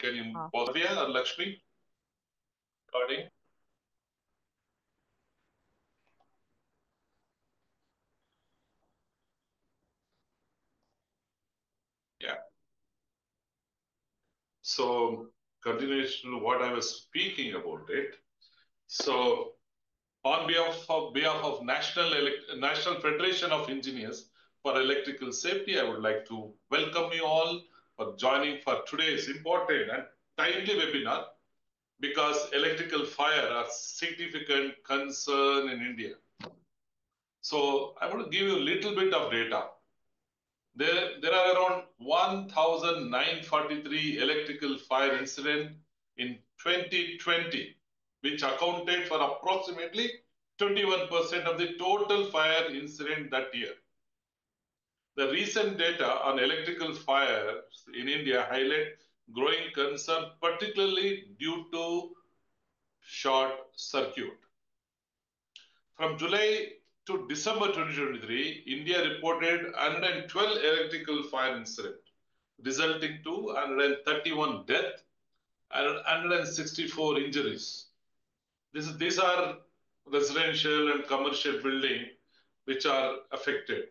can you Ah. pause here or Lakshmi? Recording. Yeah. So continuation to what I was speaking about it. So on behalf of behalf of National Elec- National Federation of Engineers for Electrical Safety, I would like to welcome you all for joining for today's important and timely webinar because electrical fire are significant concern in India. So I want to give you a little bit of data. There, there are around 1,943 electrical fire incident in 2020, which accounted for approximately 21% of the total fire incident that year. The recent data on electrical fires in India highlight growing concern, particularly due to short circuit. From July to December 2023, India reported 112 electrical fire incidents, resulting to 131 deaths and 164 injuries. This these are residential and commercial buildings which are affected.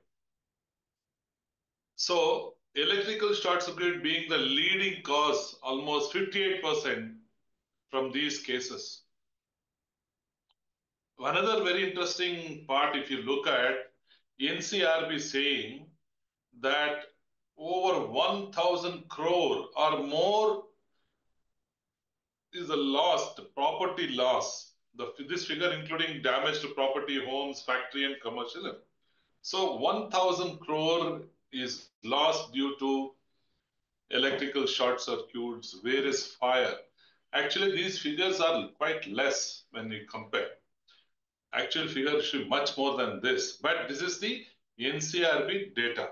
So electrical short circuit being the leading cause, almost 58% from these cases. Another very interesting part, if you look at NCRB saying that over 1,000 crore or more is the lost property loss. The, this figure including damage to property, homes, factory, and commercial. So 1,000 crore is lost due to electrical short circuits, various fire. Actually, these figures are quite less when you compare. Actual figure should be much more than this, but this is the NCRB data.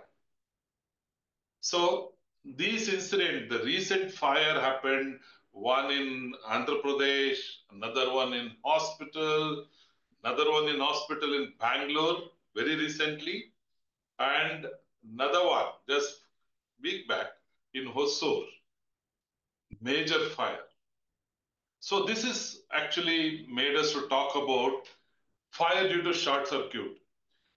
So these incidents, the recent fire happened, one in Andhra Pradesh, another one in hospital, another one in hospital in Bangalore very recently, and another one just week back in Hosur, major fire. So this is actually made us to talk about fire due to short circuit.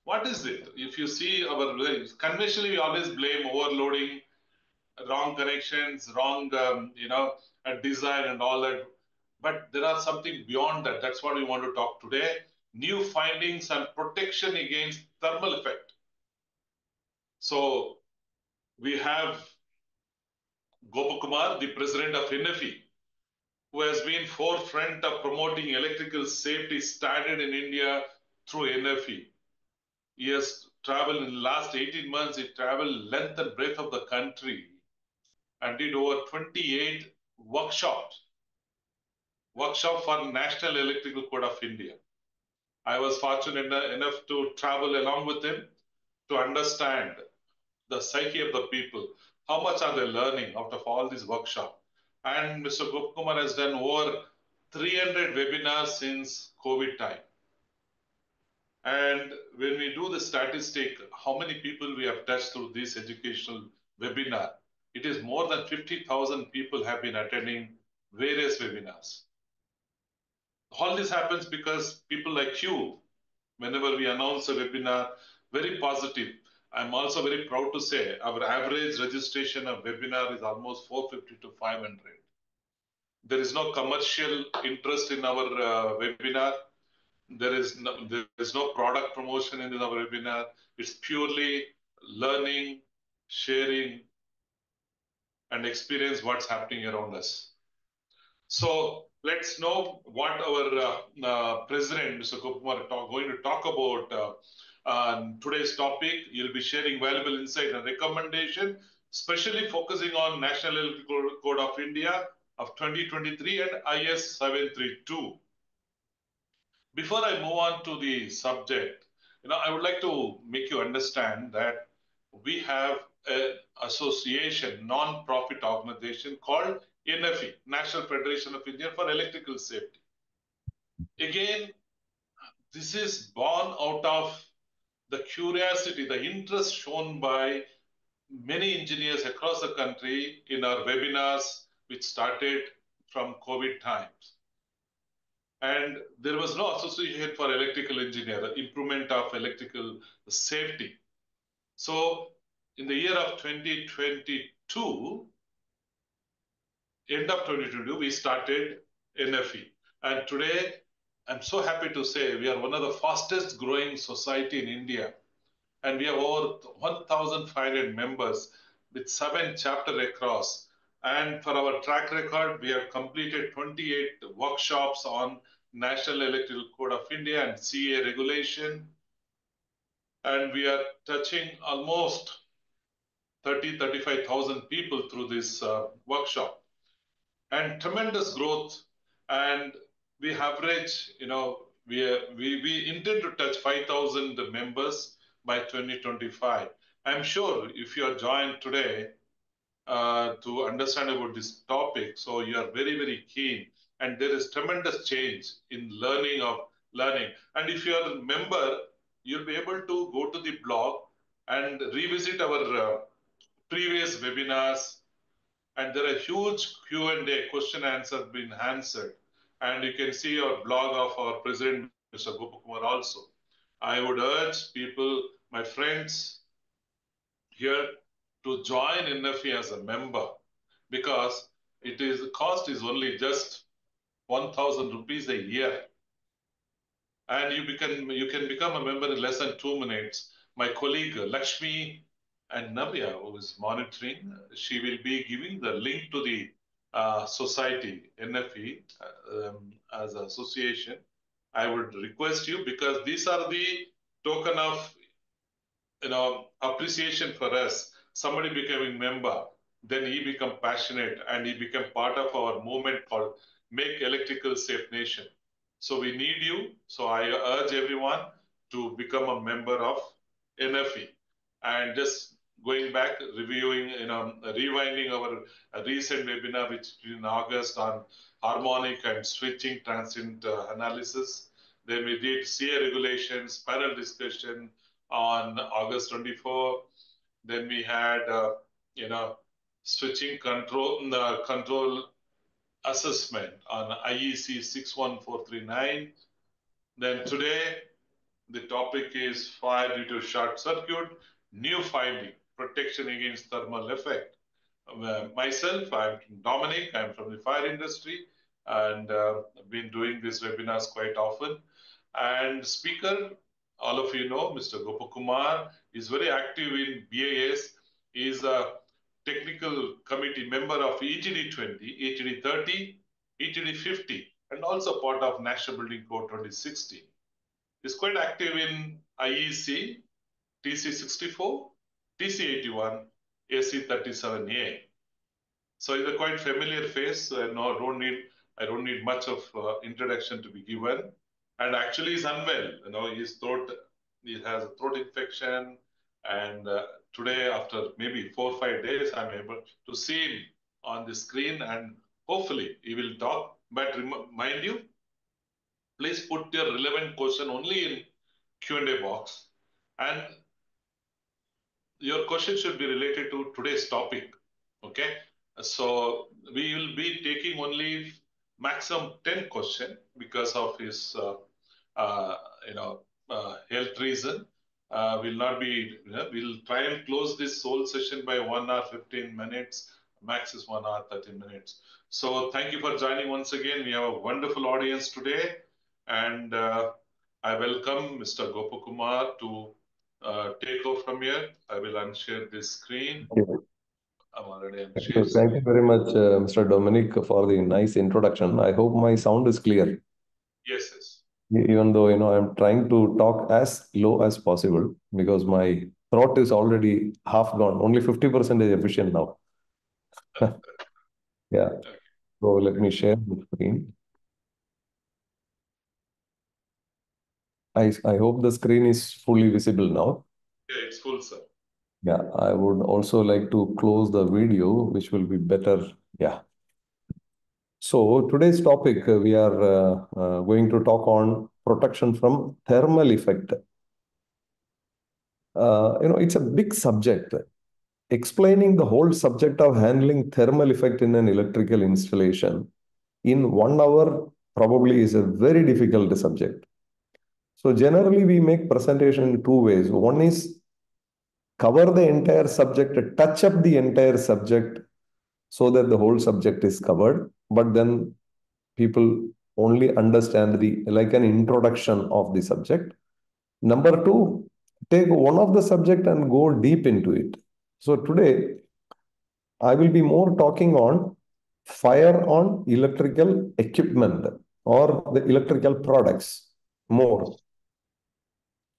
What is it? If you see our conventionally, we always blame overloading, wrong connections, wrong, um, you know, design and all that. But there are something beyond that. That's what we want to talk today. New findings and protection against thermal effect. So we have Gopakumar, the president of NFE, who has been forefront of promoting electrical safety standard in India through NFE. He has traveled in the last 18 months, he traveled length and breadth of the country and did over 28 workshops. Workshop for National Electrical Code of India. I was fortunate enough to travel along with him to understand the psyche of the people. How much are they learning out of all these workshops? And Mr. Gopakumar has done over 300 webinars since COVID time. And when we do the statistic, how many people we have touched through this educational webinar, it is more than 50,000 people have been attending various webinars. All this happens because people like you, whenever we announce a webinar, very positive. I'm also very proud to say our average registration of webinar is almost 450 to 500. There is no commercial interest in our uh, webinar. There is no, there is no product promotion in our webinar. It's purely learning, sharing, and experience what's happening around us. So let's know what our uh, uh, president, Mr. Gopakumar, talk, going to talk about um, today's topic. You'll be sharing valuable insight and recommendation, especially focusing on National Electrical Code of India of 2023 and IS 732. Before I move on to the subject, you know, I would like to make you understand that we have an association, non-profit organization called NFE, National Federation of India for Electrical Safety. Again, this is born out of the curiosity, the interest shown by many engineers across the country in our webinars which started from COVID times. And there was no association for electrical engineer, the improvement of electrical safety. So in the year of 2022, end of 2022, we started NFE. And today, I'm so happy to say we are one of the fastest growing society in India. And we have over 1,500 members with seven chapters across. And for our track record, we have completed 28 workshops on National Electrical Code of India and CA regulation. And we are touching almost 30, 35,000 people through this uh, workshop. And tremendous growth. And we average, you know, we, we, we intend to touch 5,000 members by 2025. I'm sure if you are joined today uh, to understand about this topic, so you are very, very keen and there is tremendous change in learning of learning. And if you are a member, you'll be able to go to the blog and revisit our uh, previous webinars. And there are huge Q&A, question answer been answered. And you can see our blog of our president, Mr. Gopakumar also. I would urge people, my friends here to join NFE as a member because it is the cost is only just 1000 rupees a year and you become you can become a member in less than two minutes my colleague lakshmi and navya who is monitoring she will be giving the link to the society nfe um, as an association I would request you because these are the token of you know appreciation for us. Somebody becoming member, then he become passionate and he become part of our movement called Make Electrical Safe Nation. So we need you. So I urge everyone to become a member of NFE and just going back, reviewing, you know, rewinding our recent webinar, which in August on harmonic and switching transient uh, analysis. Then we did CA regulations, panel discussion on August 24. Then we had, uh, you know, switching control, the control assessment on IEC 61439. Then today, the topic is fire due to short circuit, new finding, protection against thermal effect. Uh, myself, I'm Dominic, I'm from the fire industry and uh, been doing these webinars quite often. And speaker, all of you know, Mr. Gopakumar is very active in BIS. He's a technical committee member of ETD 20, ETD 30, ETD 50, and also part of National Building Code 2016. He's quite active in IEC, TC 64, TC 81, SC 37A. So he's a quite familiar face. Uh, don't need I don't need much of uh, introduction to be given. And actually, he's unwell. You know, his throat, he has a throat infection. And uh, today, after maybe four or five days, I'm able to see him on the screen, and hopefully, he will talk. But mind you, please put your relevant question only in Q&A box, and your question should be related to today's topic. Okay, so we will be taking only maximum 10 question because of his, uh, uh, you know, uh, health reason. We will not be, you know, we'll try and close this whole session by one hour, 15 minutes. Max is one hour, 30 minutes. So thank you for joining once again. We have a wonderful audience today. And I welcome Mr. Gopakumar to uh, take off from here. I will unshare this screen. I'm already Thank you, thank you very much, uh, Mr. Dominic, for the nice introduction. I hope my sound is clear. Yes, yes. Even though, you know, I'm trying to talk as low as possible because my throat is already half gone, only 50% is efficient now. yeah. So let me share the screen. I, I hope the screen is fully visible now. Yeah, it's full, sir. Yeah, I would also like to close the video, which will be better. Yeah. So today's topic, uh, we are uh, uh, going to talk on protection from thermal effect. Uh, you know, it's a big subject. explaining the whole subject of handling thermal effect in an electrical installation in one hour probably is a very difficult subject. So generally we make presentation in two ways. One is cover the entire subject, touch up the entire subject so that the whole subject is covered. But then people only understand the like an introduction of the subject. Number two, take one of the subject and go deep into it. So today, I will be more talking on fire on electrical equipment or the electrical products more.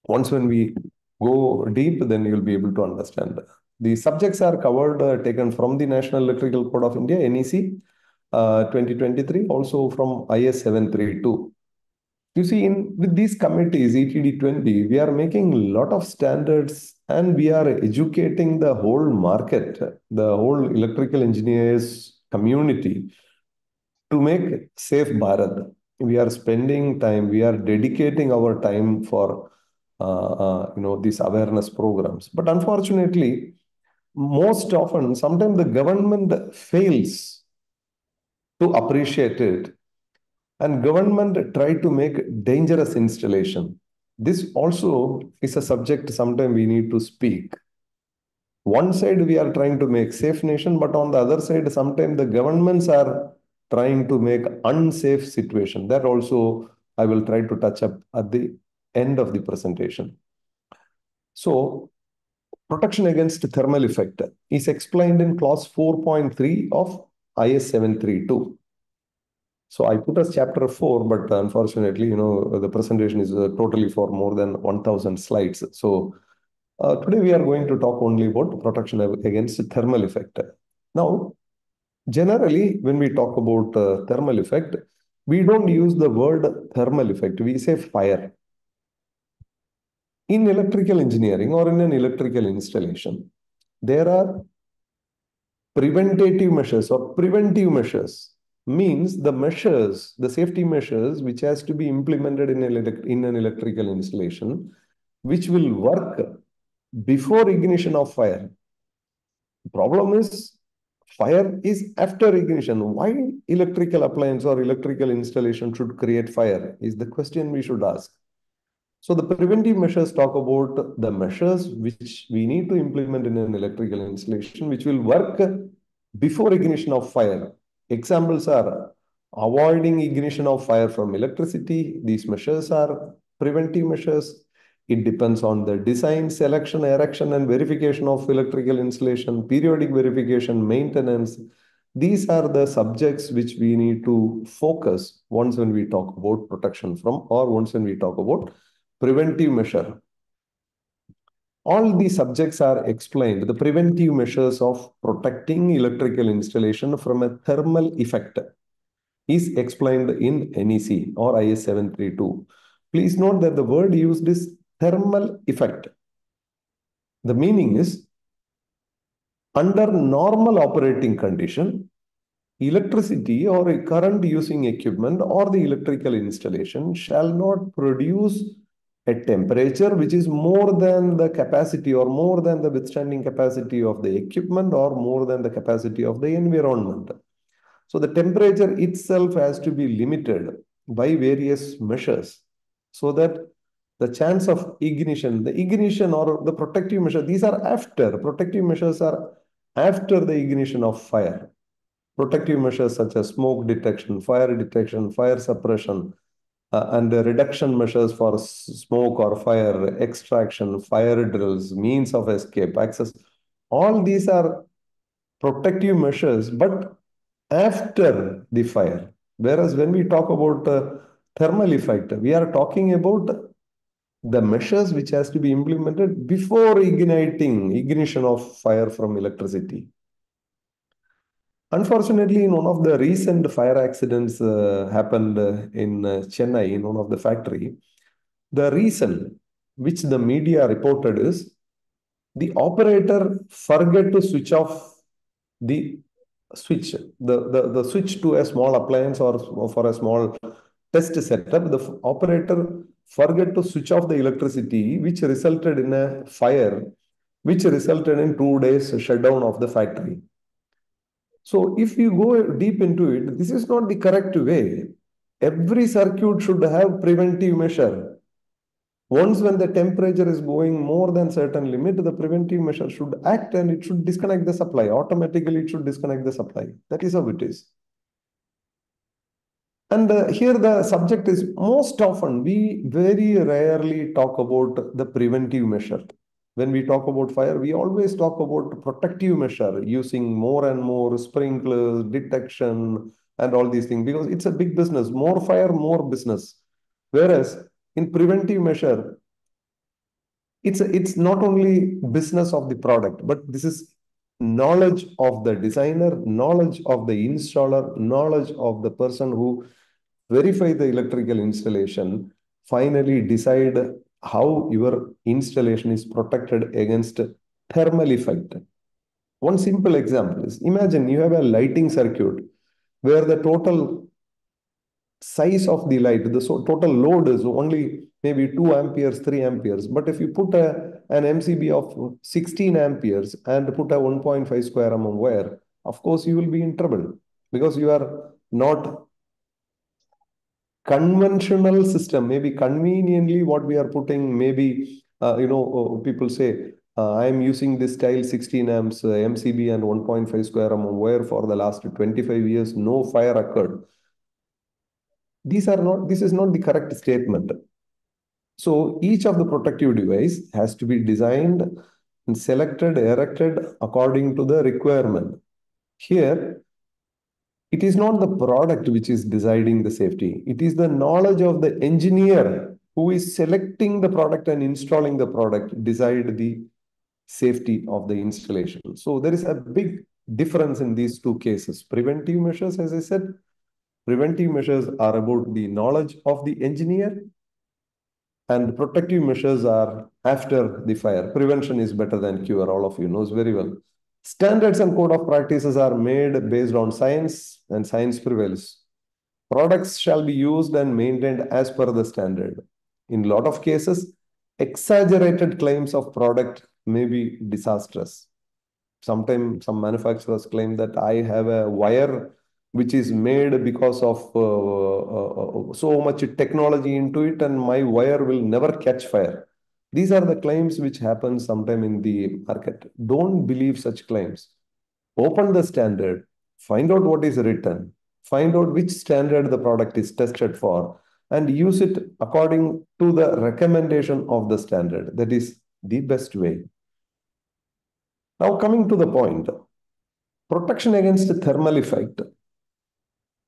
Once when we go deep, then you'll be able to understand. The subjects are covered, uh, taken from the National Electrical Code of India, NEC, uh, 2023, also from IS 732. You see, in with these committees, ETD 20, we are making a lot of standards and we are educating the whole market, the whole electrical engineers community to make safe Bharat. We are spending time, we are dedicating our time for Uh, uh, you know these awareness programs. But unfortunately, most often, sometimes the government fails to appreciate it and government try to make dangerous installation. This also is a subject sometimes we need to speak. One side we are trying to make safe nation, but on the other side, sometimes the governments are trying to make unsafe situation. That also I will try to touch up at the end of the presentation. So protection against thermal effect is explained in clause 4.3 of IS 732. So I put as chapter 4, but unfortunately, you know, the presentation is uh, totally for more than 1000 slides. So uh, today we are going to talk only about protection against thermal effect. Now, generally, when we talk about uh, thermal effect, we don't use the word thermal effect. We say fire. In electrical engineering or in an electrical installation, there are preventative measures or preventive measures means the measures, the safety measures which has to be implemented in, in an electrical installation, which will work before ignition of fire. The problem is fire is after ignition. Why electrical appliance or electrical installation should create fire is the question we should ask. So the preventive measures talk about the measures which we need to implement in an electrical installation, which will work before ignition of fire. Examples are avoiding ignition of fire from electricity. These measures are preventive measures. It depends on the design, selection, erection, and verification of electrical installation, periodic verification, maintenance. These are the subjects which we need to focus once when we talk about protection from or once when we talk about preventive measure. All these subjects are explained, the preventive measures of protecting electrical installation from a thermal effect is explained in NEC or IS 732. Please note that the word used is thermal effect. The meaning is under normal operating condition, electricity or a current using equipment or the electrical installation shall not produce a temperature which is more than the capacity or more than the withstanding capacity of the equipment or more than the capacity of the environment. So the temperature itself has to be limited by various measures so that the chance of ignition, the ignition or the protective measure, these are after. Protective measures are after the ignition of fire. Protective measures such as smoke detection, fire detection, fire suppression, and the reduction measures for smoke or fire, extraction, fire drills, means of escape, access. All these are protective measures, but after the fire. Whereas when we talk about uh, thermal effect, we are talking about the measures which has to be implemented before igniting, ignition of fire from electricity. Unfortunately, in one of the recent fire accidents uh, happened in uh, Chennai, in one of the factory, the reason which the media reported is the operator forget to switch off the switch, the, the, the switch to a small appliance or for a small test setup, the operator forget to switch off the electricity, which resulted in a fire which resulted in two days shutdown of the factory. So if you go deep into it, this is not the correct way. Every circuit should have preventive measure. Once when the temperature is going more than certain limit, the preventive measure should act and it should disconnect the supply. Automatically, it should disconnect the supply. That is how it is. And uh, here the subject is most often, we very rarely talk about the preventive measure. When we talk about fire, we always talk about protective measure using more and more sprinklers, detection, and all these things because it's a big business. More fire, more business. Whereas in preventive measure, it's a, it's not only business of the product, but this is knowledge of the designer, knowledge of the installer, knowledge of the person who verify the electrical installation, finally decide how your installation is protected against thermal effect. One simple example is imagine you have a lighting circuit where the total size of the light, the total load is only maybe 2 amperes, 3 amperes. But if you put a, an MCB of 16 amperes and put a 1.5 square mm wire, of course you will be in trouble because you are not conventional system, maybe conveniently what we are putting, maybe, uh, you know, uh, people say, uh, I am using this style 16 amps uh, MCB and 1.5 square mm wire for the last 25 years, no fire occurred. These are not, this is not the correct statement. So each of the protective device has to be designed and selected, erected according to the requirement. Here, it is not the product which is deciding the safety. It is the knowledge of the engineer who is selecting the product and installing the product decide the safety of the installation. So there is a big difference in these two cases. Preventive measures, as I said, preventive measures are about the knowledge of the engineer and protective measures are after the fire. Prevention is better than cure. All of you knows very well. Standards and code of practices are made based on science and science prevails. Products shall be used and maintained as per the standard. In a lot of cases, exaggerated claims of product may be disastrous. Sometimes some manufacturers claim that I have a wire which is made because of uh, uh, uh, so much technology into it and my wire will never catch fire. These are the claims which happen sometime in the market. Don't believe such claims. Open the standard, find out what is written, find out which standard the product is tested for, and use it according to the recommendation of the standard. That is the best way. Now coming to the point, protection against thermal effect.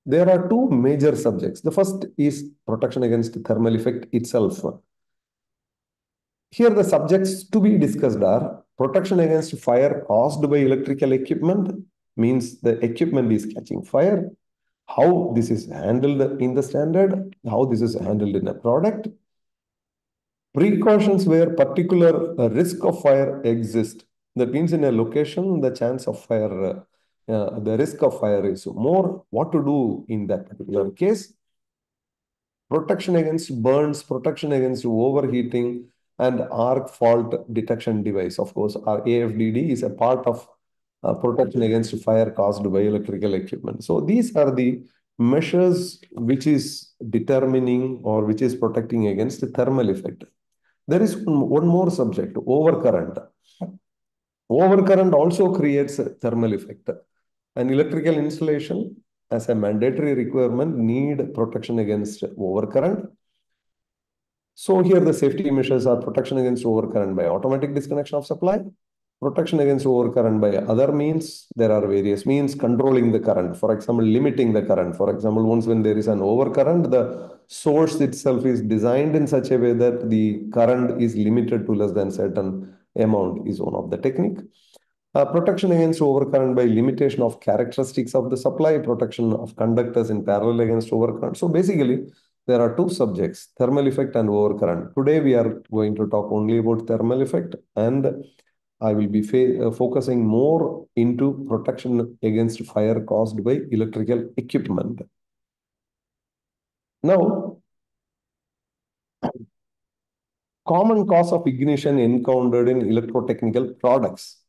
There are two major subjects. The first is protection against thermal effect itself. Here the subjects to be discussed are protection against fire caused by electrical equipment, means the equipment is catching fire, how this is handled in the standard, how this is handled in a product, precautions where particular risk of fire exists. That means in a location, the chance of fire, uh, the risk of fire is more. What to do in that particular case? Protection against burns, protection against overheating, and arc fault detection device. Of course, our AFDD is a part of uh, protection against fire caused by electrical equipment. So these are the measures which is determining or which is protecting against the thermal effect. There is one more subject, overcurrent. Overcurrent also creates a thermal effect. An electrical installation as a mandatory requirement need protection against overcurrent so here the safety measures are protection against overcurrent by automatic disconnection of supply, protection against overcurrent by other means. There are various means controlling the current. For example, limiting the current. For example, once when there is an overcurrent, the source itself is designed in such a way that the current is limited to less than certain amount is one of the technique. Uh, protection against overcurrent by limitation of characteristics of the supply, protection of conductors in parallel against overcurrent. So basically, there are two subjects, thermal effect and overcurrent. Today, we are going to talk only about thermal effect and I will be uh, focusing more into protection against fire caused by electrical equipment. Now, Common cause of ignition encountered in electrotechnical products.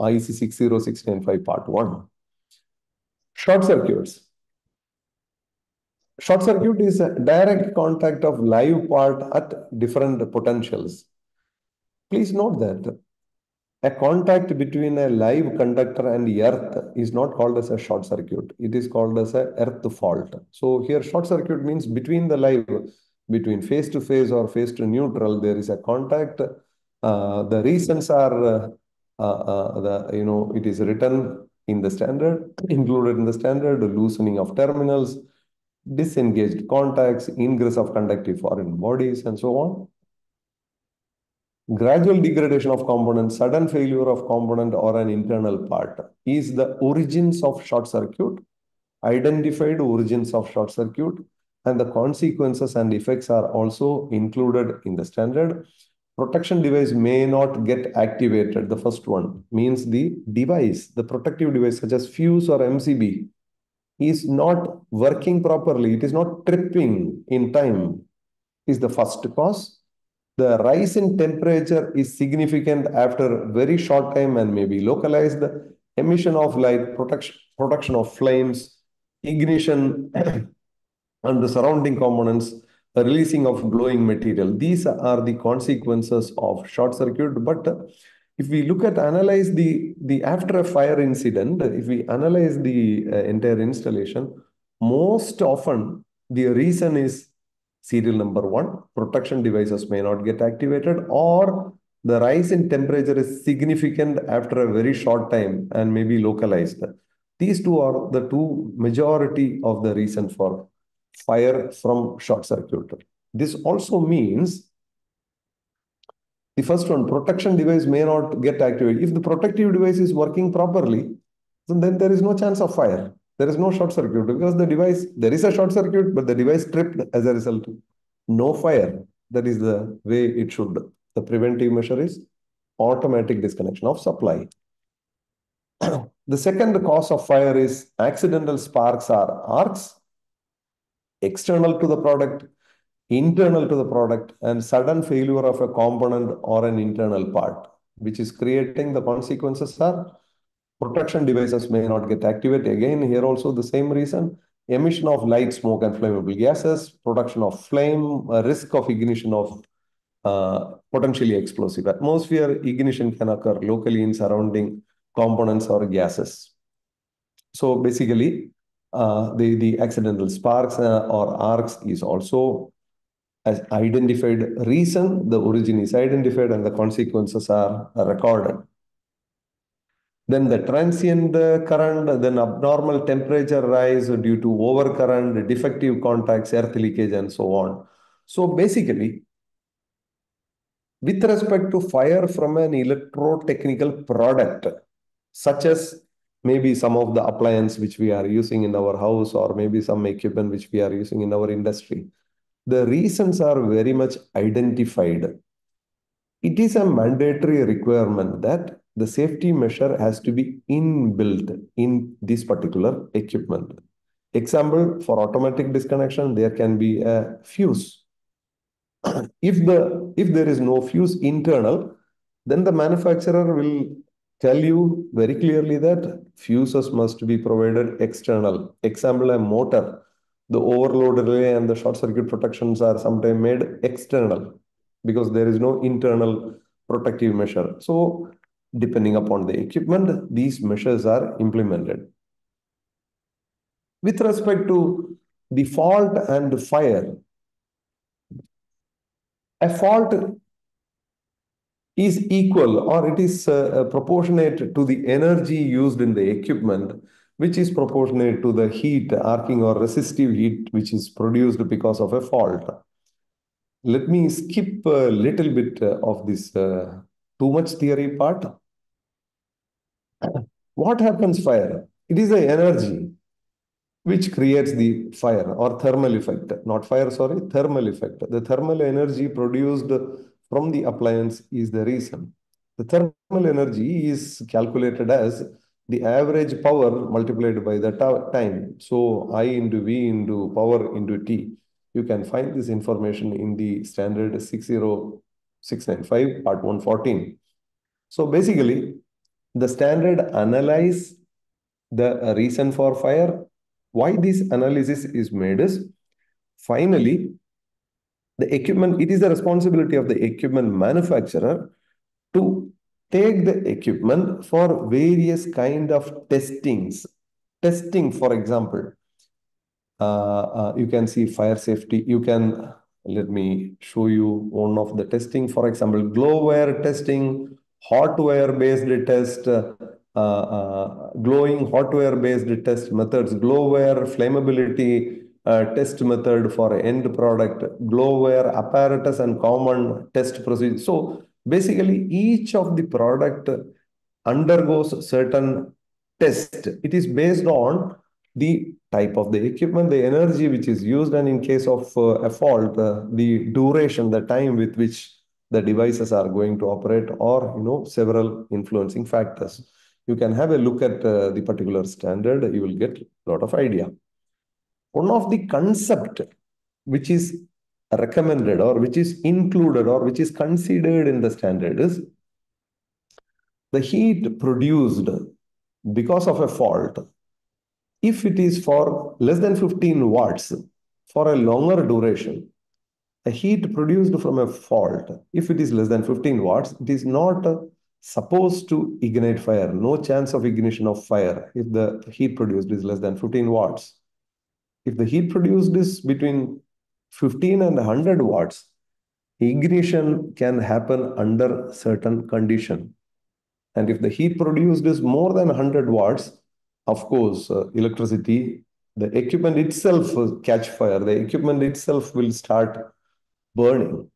IEC 60695 part 1. Short circuits. Short circuit is a direct contact of live part at different potentials. Please note that a contact between a live conductor and earth is not called as a short circuit. It is called as a earth fault. So here short circuit means between the live, between phase to phase or phase to neutral, there is a contact. Uh, the reasons are, uh, uh, the you know, it is written in the standard, included in the standard, loosening of terminals, disengaged contacts, ingress of conductive foreign bodies, and so on gradual degradation of component, sudden failure of component or an internal part is the origins of short circuit, identified origins of short circuit, and the consequences and effects are also included in the standard. Protection device may not get activated. The first one means the device, the protective device such as fuse or MCB is not working properly. It is not tripping in time is the first cause the rise in temperature is significant after very short time and may be localized. Emission of light, production, production of flames, ignition and the surrounding components, the releasing of glowing material. These are the consequences of short circuit. But if we look at analyze the, the after a fire incident, if we analyze the uh, entire installation, most often the reason is serial number one, protection devices may not get activated or the rise in temperature is significant after a very short time and may be localized. These two are the two majority of the reason for fire from short circuit. This also means the first one, protection device may not get activated. If the protective device is working properly, then there is no chance of fire there is no short circuit because the device, there is a short circuit, but the device tripped as a result. No fire. That is the way it should. The preventive measure is automatic disconnection of supply. the second cause of fire is accidental sparks or arcs, external to the product, internal to the product, and sudden failure of a component or an internal part, which is creating the consequences are Protection devices may not get activated. Again, here also the same reason. Emission of light, smoke, and flammable gases, production of flame, risk of ignition of uh, potentially explosive atmosphere. Ignition can occur locally in surrounding components or gases. So basically, uh, the, the accidental sparks uh, or arcs is also as identified reason, the origin is identified and the consequences are recorded then the transient uh, current, then abnormal temperature rise due to overcurrent, defective contacts, earth leakage, and so on. So basically, with respect to fire from an electrotechnical product, such as maybe some of the appliance which we are using in our house or maybe some equipment which we are using in our industry, the reasons are very much identified. It is a mandatory requirement that the safety measure has to be inbuilt in this particular equipment. Example, for automatic disconnection, there can be a fuse. if, the, if there is no fuse internal, then the manufacturer will tell you very clearly that fuses must be provided external. Example, a motor. The overload relay and the short circuit protections are sometimes made external because there is no internal protective measure. So Depending upon the equipment, these measures are implemented. With respect to the fault and fire, a fault is equal or it is uh, proportionate to the energy used in the equipment, which is proportionate to the heat, arcing or resistive heat, which is produced because of a fault. Let me skip a little bit uh, of this uh, too much theory part. What happens fire? It is the energy which creates the fire or thermal effect. Not fire, sorry, thermal effect. The thermal energy produced from the appliance is the reason. The thermal energy is calculated as the average power multiplied by the time. So I into V into power into T. You can find this information in the standard 60695 part 114. So basically, the standard analyze the reason for fire. Why this analysis is made is finally the equipment, it is the responsibility of the equipment manufacturer to take the equipment for various kind of testings. Testing, for example, uh, uh, you can see fire safety. You can, let me show you one of the testing. For example, glow-wire testing, hot wire based test, uh, uh, glowing hot wire based test methods, glow-wire flammability uh, test method for end product, glow-wire apparatus and common test procedure. So basically each of the product undergoes certain test. It is based on the type of the equipment, the energy which is used, and in case of uh, a fault, uh, the duration, the time with which the devices are going to operate, or you know several influencing factors. You can have a look at uh, the particular standard. You will get a lot of idea. One of the concept which is recommended or which is included or which is considered in the standard is the heat produced because of a fault if it is for less than 15 watts for a longer duration, a heat produced from a fault, if it is less than 15 watts, it is not supposed to ignite fire. No chance of ignition of fire if the heat produced is less than 15 watts. If the heat produced is between 15 and 100 watts, ignition can happen under certain condition. And if the heat produced is more than 100 watts, of course, uh, electricity, the equipment itself will catch fire. The equipment itself will start burning.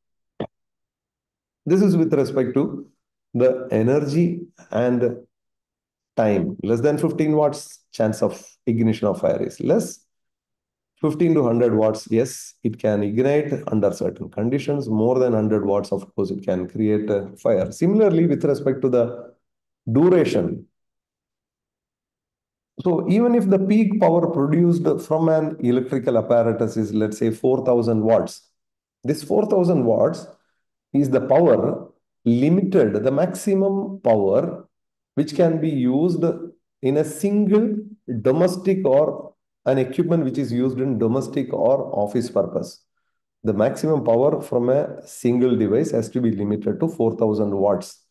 This is with respect to the energy and time. Less than 15 watts, chance of ignition of fire is less. 15 to 100 watts, yes, it can ignite under certain conditions. More than 100 watts, of course, it can create a fire. Similarly, with respect to the duration, so even if the peak power produced from an electrical apparatus is, let's say, 4000 watts, this 4000 watts is the power limited, the maximum power which can be used in a single domestic or an equipment which is used in domestic or office purpose. The maximum power from a single device has to be limited to 4000 watts.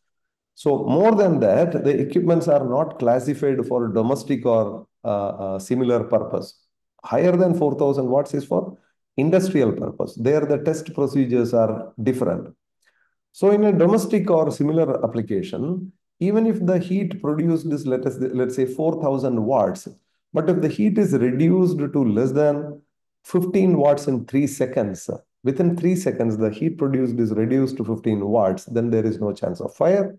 So more than that, the equipments are not classified for domestic or uh, uh, similar purpose. Higher than 4000 watts is for industrial purpose. There the test procedures are different. So in a domestic or similar application, even if the heat produced is, let us, let's say 4000 watts, but if the heat is reduced to less than 15 watts in three seconds, within three seconds, the heat produced is reduced to 15 watts, then there is no chance of fire.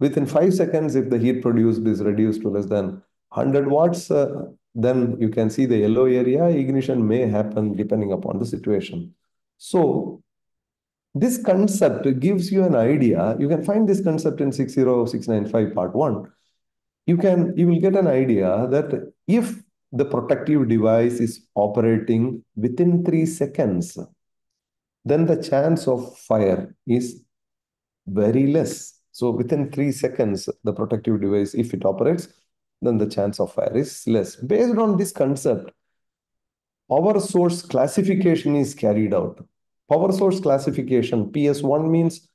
Within five seconds, if the heat produced is reduced to less than 100 watts, uh, then you can see the yellow area. Ignition may happen depending upon the situation. So this concept gives you an idea. You can find this concept in 60695 part 1. You can you will get an idea that if the protective device is operating within 3 seconds, then the chance of fire is very less. So within three seconds, the protective device, if it operates, then the chance of fire is less. Based on this concept, power source classification is carried out. Power source classification, PS1 means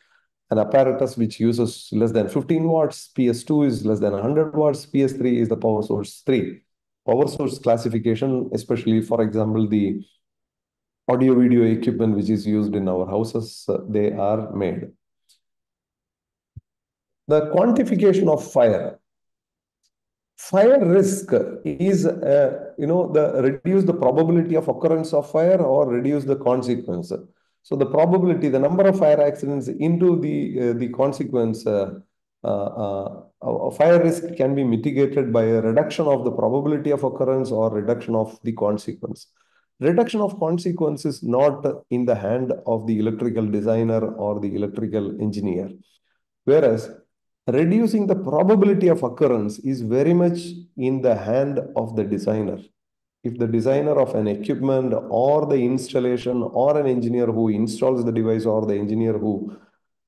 an apparatus which uses less than 15 watts, PS2 is less than 100 watts, PS3 is the power source 3. Power source classification, especially for example, the audio video equipment which is used in our houses, uh, they are made. The quantification of fire. Fire risk is, uh, you know, the reduce the probability of occurrence of fire or reduce the consequence. So the probability, the number of fire accidents into the uh, the consequence, uh, uh fire risk can be mitigated by a reduction of the probability of occurrence or reduction of the consequence. Reduction of consequence is not in the hand of the electrical designer or the electrical engineer. Whereas reducing the probability of occurrence is very much in the hand of the designer. If the designer of an equipment or the installation or an engineer who installs the device or the engineer who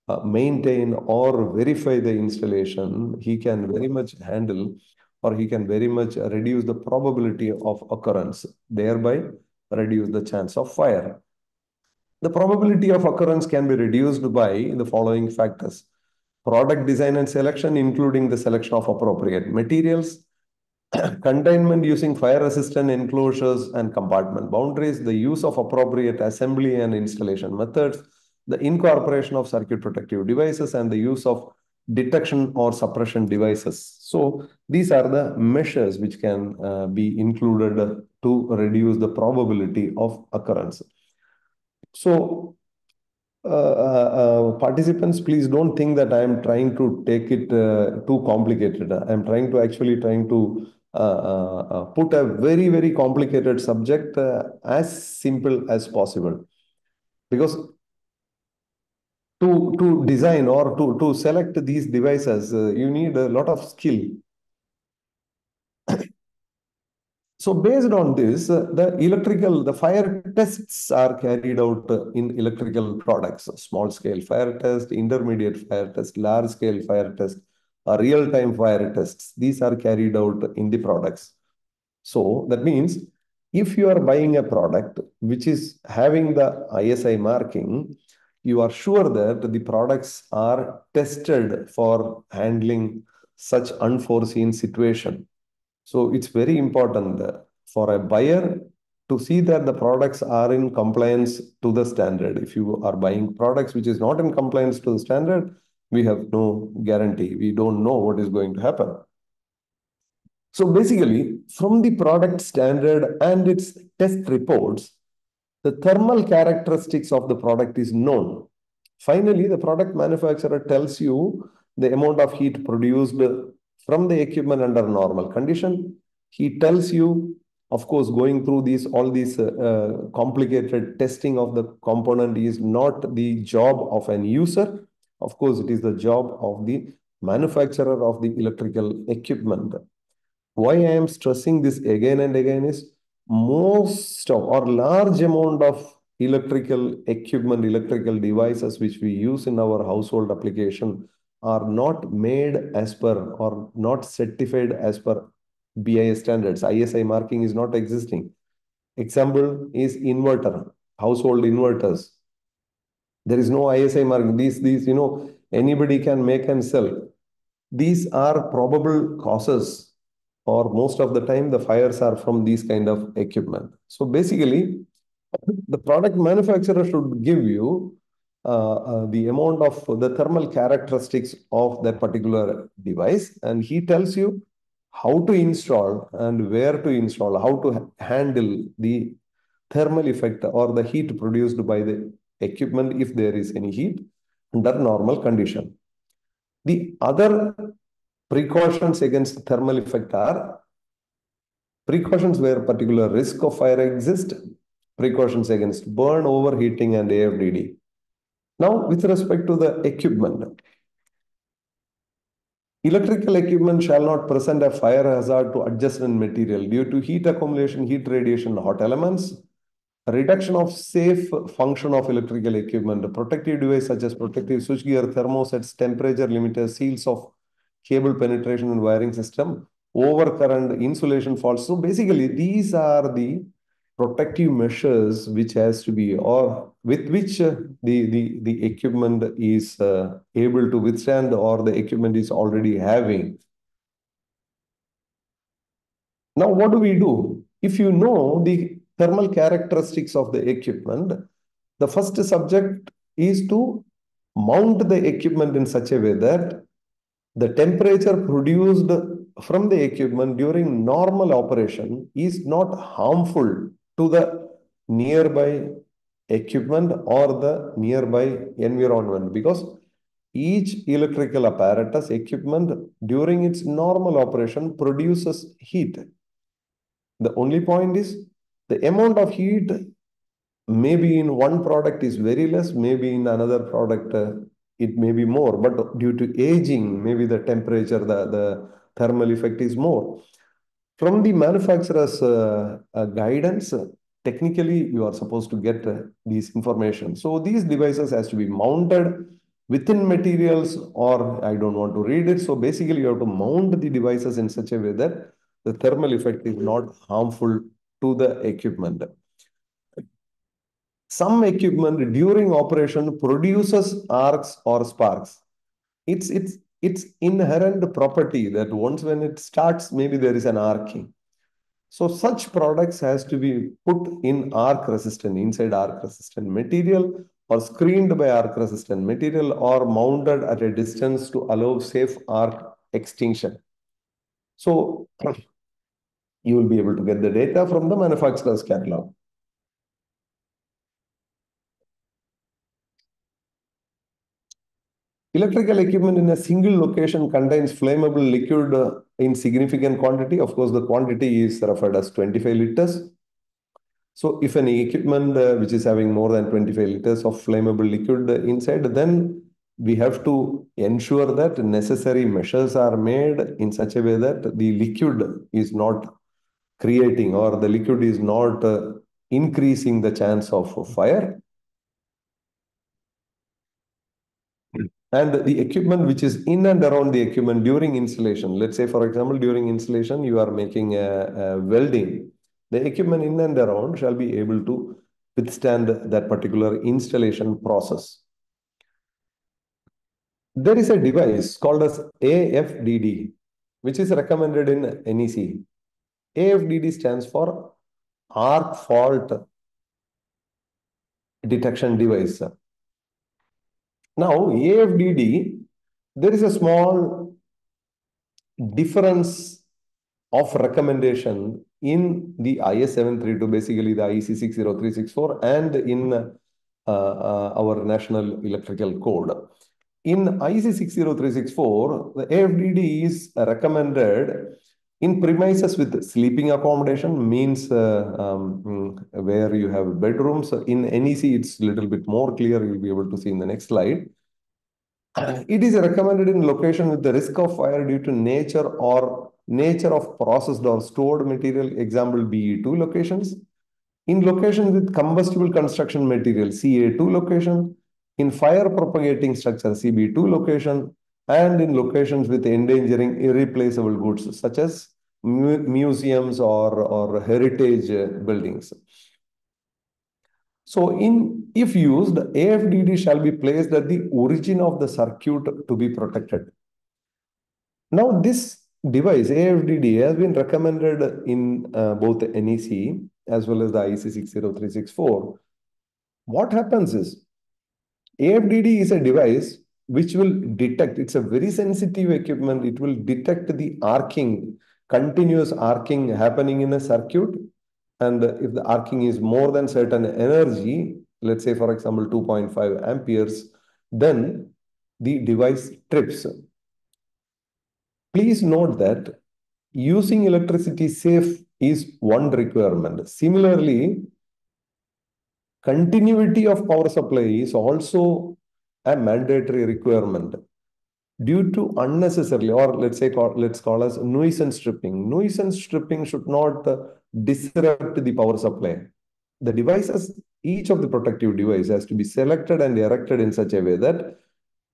uh, maintain or verify the installation, he can very much handle or he can very much reduce the probability of occurrence, thereby reduce the chance of fire. The probability of occurrence can be reduced by the following factors. Product design and selection, including the selection of appropriate materials, containment using fire-resistant enclosures and compartment boundaries, the use of appropriate assembly and installation methods, the incorporation of circuit protective devices, and the use of detection or suppression devices. So these are the measures which can uh, be included to reduce the probability of occurrence. So uh, uh, uh, participants, please don't think that I am trying to take it uh, too complicated. I am trying to actually trying to uh, put a very, very complicated subject as simple as possible. Because to, to design or to, to select these devices, you need a lot of skill. So based on this, uh, the electrical, the fire tests are carried out uh, in electrical products, small scale fire test, intermediate fire test, large scale fire test, uh, real time fire tests. These are carried out in the products. So that means if you are buying a product which is having the ISI marking, you are sure that the products are tested for handling such unforeseen situation. So it's very important for a buyer to see that the products are in compliance to the standard. If you are buying products which is not in compliance to the standard, we have no guarantee. We don't know what is going to happen. So basically, from the product standard and its test reports, the thermal characteristics of the product is known. Finally, the product manufacturer tells you the amount of heat produced from the equipment under normal condition. He tells you, of course, going through these all these uh, uh, complicated testing of the component is not the job of an user. Of course, it is the job of the manufacturer of the electrical equipment. Why I am stressing this again and again is most of or large amount of electrical equipment, electrical devices which we use in our household application are not made as per or not certified as per BIS standards. ISI marking is not existing. Example is inverter, household inverters. There is no ISI marking. These, these, you know, anybody can make and sell. These are probable causes or most of the time the fires are from these kind of equipment. So basically, the product manufacturer should give you uh, uh, the amount of the thermal characteristics of that particular device and he tells you how to install and where to install, how to handle the thermal effect or the heat produced by the equipment if there is any heat under normal condition. The other precautions against thermal effect are precautions where particular risk of fire exists, precautions against burn, overheating, and AFDD. Now, with respect to the equipment, electrical equipment shall not present a fire hazard to adjacent material due to heat accumulation, heat radiation, hot elements, reduction of safe function of electrical equipment, protective device such as protective switchgear, thermostats, temperature limiters, seals of cable penetration and wiring system, overcurrent, insulation faults. So basically, these are the protective measures which has to be or with which uh, the, the, the equipment is uh, able to withstand or the equipment is already having. Now, what do we do? If you know the thermal characteristics of the equipment, the first subject is to mount the equipment in such a way that the temperature produced from the equipment during normal operation is not harmful to the nearby equipment or the nearby environment because each electrical apparatus equipment during its normal operation produces heat. The only point is the amount of heat maybe in one product is very less, maybe in another product uh, it may be more, but due to aging, maybe the temperature, the, the thermal effect is more. From the manufacturer's uh, uh, guidance, technically you are supposed to get uh, these information. So these devices has to be mounted within materials or I don't want to read it. So basically you have to mount the devices in such a way that the thermal effect is not harmful to the equipment. Some equipment during operation produces arcs or sparks. It's, it's, it's inherent property that once when it starts, maybe there is an arcing. So such products has to be put in arc resistant, inside arc resistant material or screened by arc resistant material or mounted at a distance to allow safe arc extinction. So you will be able to get the data from the manufacturer's catalog. Electrical equipment in a single location contains flammable liquid in significant quantity. Of course, the quantity is referred as 25 liters. So if an equipment uh, which is having more than 25 liters of flammable liquid inside, then we have to ensure that necessary measures are made in such a way that the liquid is not creating or the liquid is not uh, increasing the chance of fire. And the equipment which is in and around the equipment during installation, let's say, for example, during installation, you are making a, a welding the equipment in and around shall be able to withstand that particular installation process. There is a device called as AFDD, which is recommended in NEC. AFDD stands for arc fault detection device. Now, AFDD, there is a small difference of recommendation in the IS 732, basically the IEC 60364, and in uh, uh, our National Electrical Code. In IEC 60364, the AFDD is recommended in premises with sleeping accommodation means uh, um, where you have bedrooms. In NEC, it's a little bit more clear. You'll be able to see in the next slide. It is recommended in location with the risk of fire due to nature or nature of processed or stored material, example BE2 locations. In locations with combustible construction material, CA2 location. In fire propagating structure, CB2 location. And in locations with endangering irreplaceable goods, such as mu museums or, or heritage buildings. So in if used, AFDD shall be placed at the origin of the circuit to be protected. Now this device, AFDD, has been recommended in uh, both the NEC as well as the IEC 60364. What happens is, AFDD is a device which will detect, it's a very sensitive equipment, it will detect the arcing, continuous arcing happening in a circuit. And if the arcing is more than certain energy, let's say, for example, 2.5 amperes, then the device trips Please note that using electricity safe is one requirement. Similarly, continuity of power supply is also a mandatory requirement due to unnecessarily or let's say let's call as nuisance tripping nuisance tripping should not disrupt the power supply the devices each of the protective device has to be selected and erected in such a way that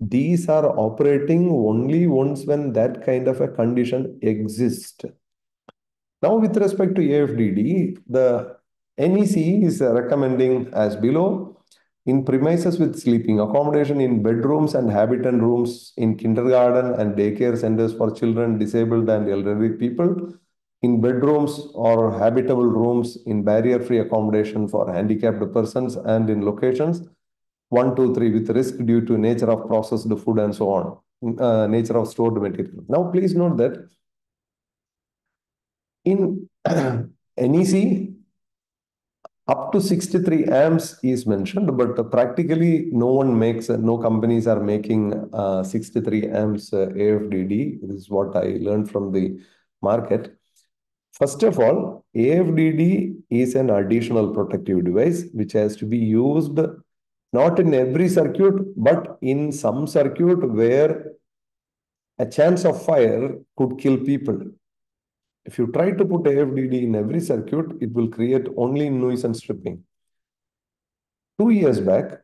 these are operating only once when that kind of a condition exists. Now, with respect to AFDD, the NEC is recommending as below in premises with sleeping accommodation in bedrooms and habitant rooms in kindergarten and daycare centers for children, disabled and elderly people, in bedrooms or habitable rooms in barrier-free accommodation for handicapped persons and in locations one, two, three, with risk due to nature of processed food and so on, uh, nature of stored material. Now, please note that in NEC, up to 63 amps is mentioned, but practically no one makes, no companies are making uh, 63 amps uh, AFDD. This is what I learned from the market. First of all, AFDD is an additional protective device which has to be used not in every circuit, but in some circuit where a chance of fire could kill people. If you try to put AFDD in every circuit, it will create only nuisance tripping. Two years back,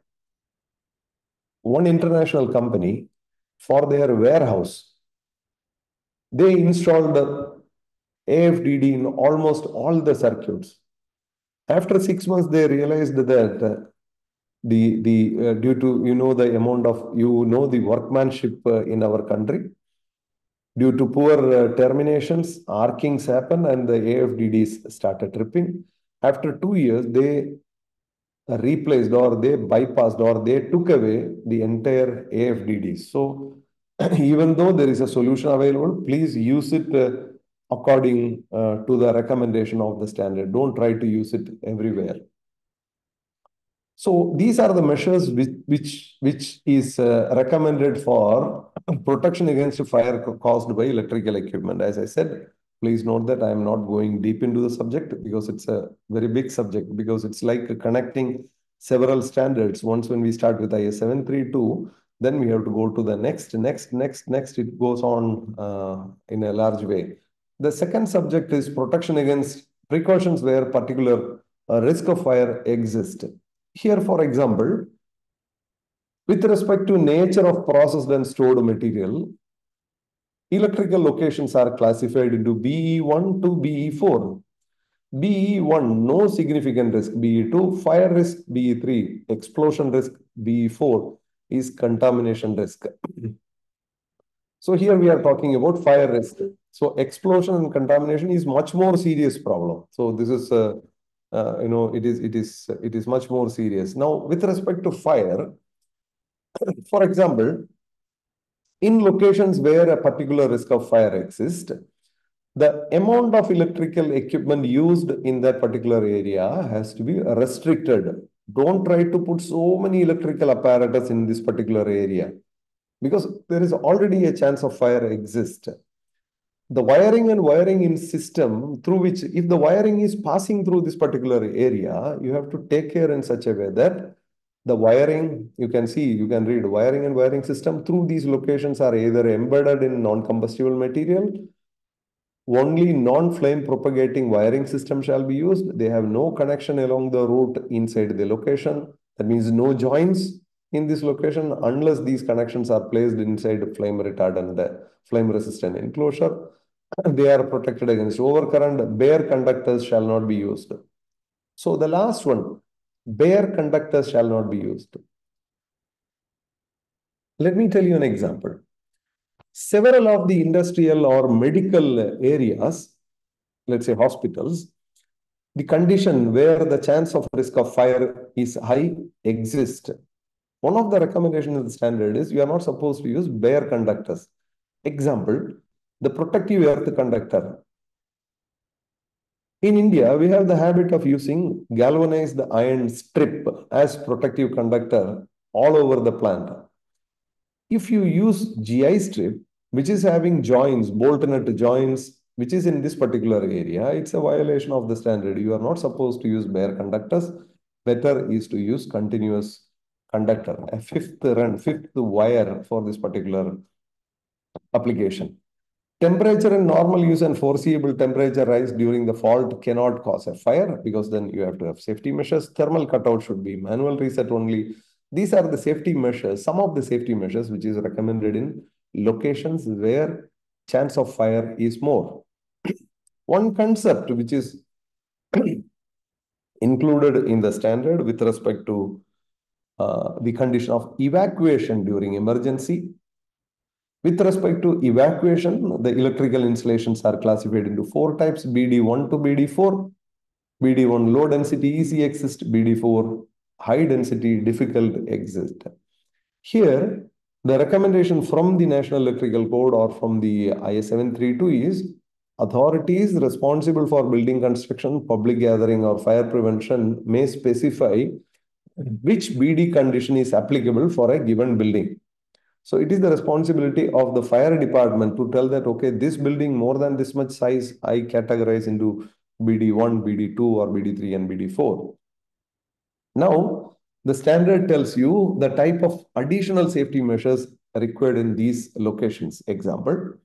one international company for their warehouse. They installed the AFDD in almost all the circuits. After six months, they realized that uh, the the uh, due to you know the amount of you know the workmanship uh, in our country due to poor uh, terminations arkings happen and the afdds started tripping. After two years they replaced or they bypassed or they took away the entire afdds so even though there is a solution available please use it uh, according uh, to the recommendation of the standard. Don't try to use it everywhere. So these are the measures which which, which is uh, recommended for protection against fire caused by electrical equipment. As I said, please note that I am not going deep into the subject because it's a very big subject because it's like connecting several standards. Once when we start with IS 732, then we have to go to the next, next, next, next. It goes on uh, in a large way. The second subject is protection against precautions where particular uh, risk of fire exists. Here, for example, with respect to nature of processed and stored material, electrical locations are classified into BE1 to BE4. BE1, no significant risk. BE2, fire risk. BE3, explosion risk. BE4 is contamination risk. so here we are talking about fire risk. So explosion and contamination is much more serious problem. So this is a uh, you know, it is it is it is much more serious. Now, with respect to fire, for example, in locations where a particular risk of fire exists, the amount of electrical equipment used in that particular area has to be restricted. Don't try to put so many electrical apparatus in this particular area because there is already a chance of fire exist the wiring and wiring in system through which if the wiring is passing through this particular area you have to take care in such a way that the wiring you can see you can read. Wiring and wiring system through these locations are either embedded in non-combustible material. Only non-flame propagating wiring system shall be used. They have no connection along the route inside the location. That means no joints in this location unless these connections are placed inside flame retardant flame resistant enclosure. They are protected against overcurrent. Bare conductors shall not be used. So the last one, bare conductors shall not be used. Let me tell you an example. Several of the industrial or medical areas, let's say hospitals, the condition where the chance of risk of fire is high exists. One of the recommendations of the standard is you are not supposed to use bare conductors. Example, the protective earth conductor. In India, we have the habit of using galvanized iron strip as protective conductor all over the plant. If you use GI strip, which is having joints, bolt nut joints, which is in this particular area, it's a violation of the standard. You are not supposed to use bare conductors. Better is to use continuous conductor, a fifth run, fifth wire for this particular application. Temperature in normal use and foreseeable temperature rise during the fault cannot cause a fire because then you have to have safety measures. Thermal cutout should be manual reset only. These are the safety measures, some of the safety measures which is recommended in locations where chance of fire is more. One concept which is included in the standard with respect to uh, the condition of evacuation during emergency with respect to evacuation, the electrical installations are classified into four types, BD1 to BD4. BD1 low density easy exist, BD4 high density difficult exist. Here, the recommendation from the National Electrical Code or from the IS 732 is authorities responsible for building construction, public gathering or fire prevention may specify which BD condition is applicable for a given building. So it is the responsibility of the fire department to tell that, okay, this building more than this much size, I categorize into BD1, BD2 or BD3 and BD4. Now, the standard tells you the type of additional safety measures required in these locations. Example,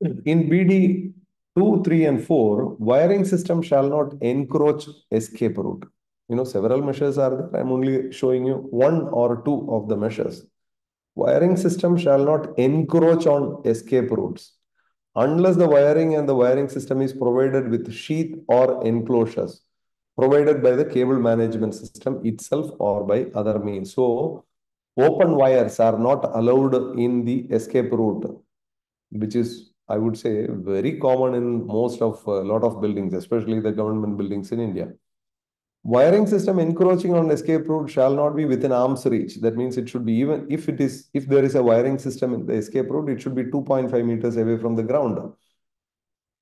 in BD 2, 3 and 4, wiring system shall not encroach escape route. You know, several measures are there. I'm only showing you one or two of the measures. Wiring system shall not encroach on escape routes unless the wiring and the wiring system is provided with sheath or enclosures provided by the cable management system itself or by other means. So open wires are not allowed in the escape route, which is, I would say, very common in most of a lot of buildings, especially the government buildings in India. Wiring system encroaching on escape route shall not be within arm's reach. That means it should be even if it is if there is a wiring system in the escape route, it should be 2.5 meters away from the ground.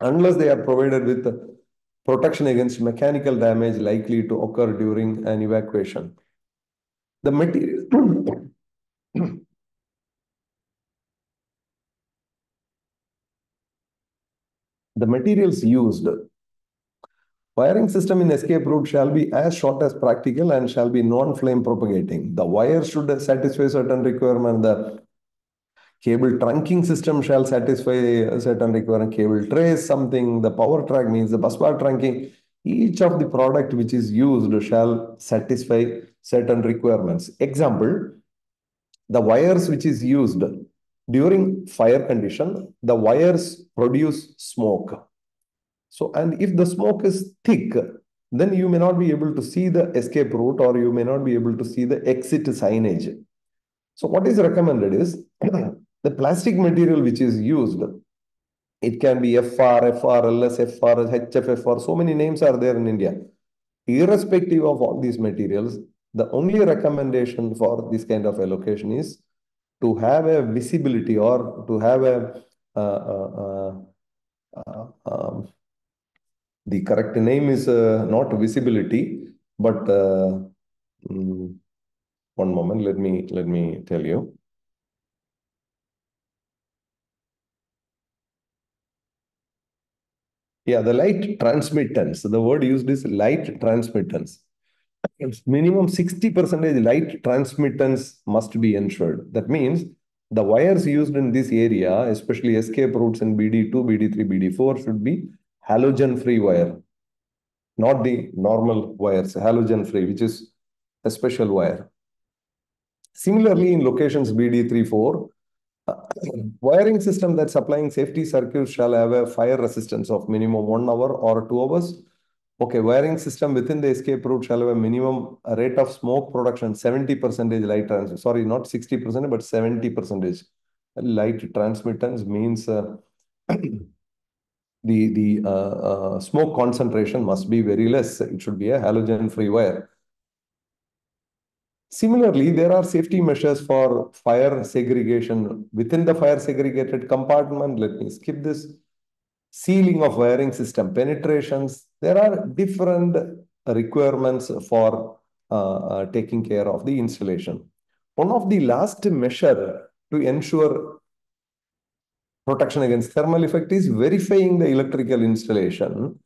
Unless they are provided with protection against mechanical damage likely to occur during an evacuation. The material the materials used Wiring system in escape route shall be as short as practical and shall be non-flame propagating. The wire should satisfy certain requirement. The cable trunking system shall satisfy certain requirement. Cable trace something. The power track means the busbar trunking. Each of the product which is used shall satisfy certain requirements. Example, the wires which is used during fire condition, the wires produce smoke so, and if the smoke is thick, then you may not be able to see the escape route or you may not be able to see the exit signage. So what is recommended is the plastic material which is used. It can be FR, FR, LS, FR, HFFR. So many names are there in India. Irrespective of all these materials, the only recommendation for this kind of allocation is to have a visibility or to have a uh, uh, uh, um, the correct name is uh, not visibility, but uh, mm, one moment. Let me let me tell you. Yeah, the light transmittance. The word used is light transmittance. Minimum 60 percentage light transmittance must be ensured. That means the wires used in this area, especially escape routes in BD2, BD3, BD4 should be halogen-free wire, not the normal wires, halogen-free, which is a special wire. Similarly, in locations BD34, uh, wiring system that supplying safety circuits shall have a fire resistance of minimum one hour or two hours. Okay, wiring system within the escape route shall have a minimum rate of smoke production, 70 percentage light transmittance. Sorry, not 60 percent, but 70 percentage. Light transmittance means uh, the, the uh, uh, smoke concentration must be very less. It should be a halogen-free wire. Similarly, there are safety measures for fire segregation within the fire segregated compartment. Let me skip this. Sealing of wiring system penetrations. There are different requirements for uh, uh, taking care of the installation. One of the last measure to ensure protection against thermal effect is verifying the electrical installation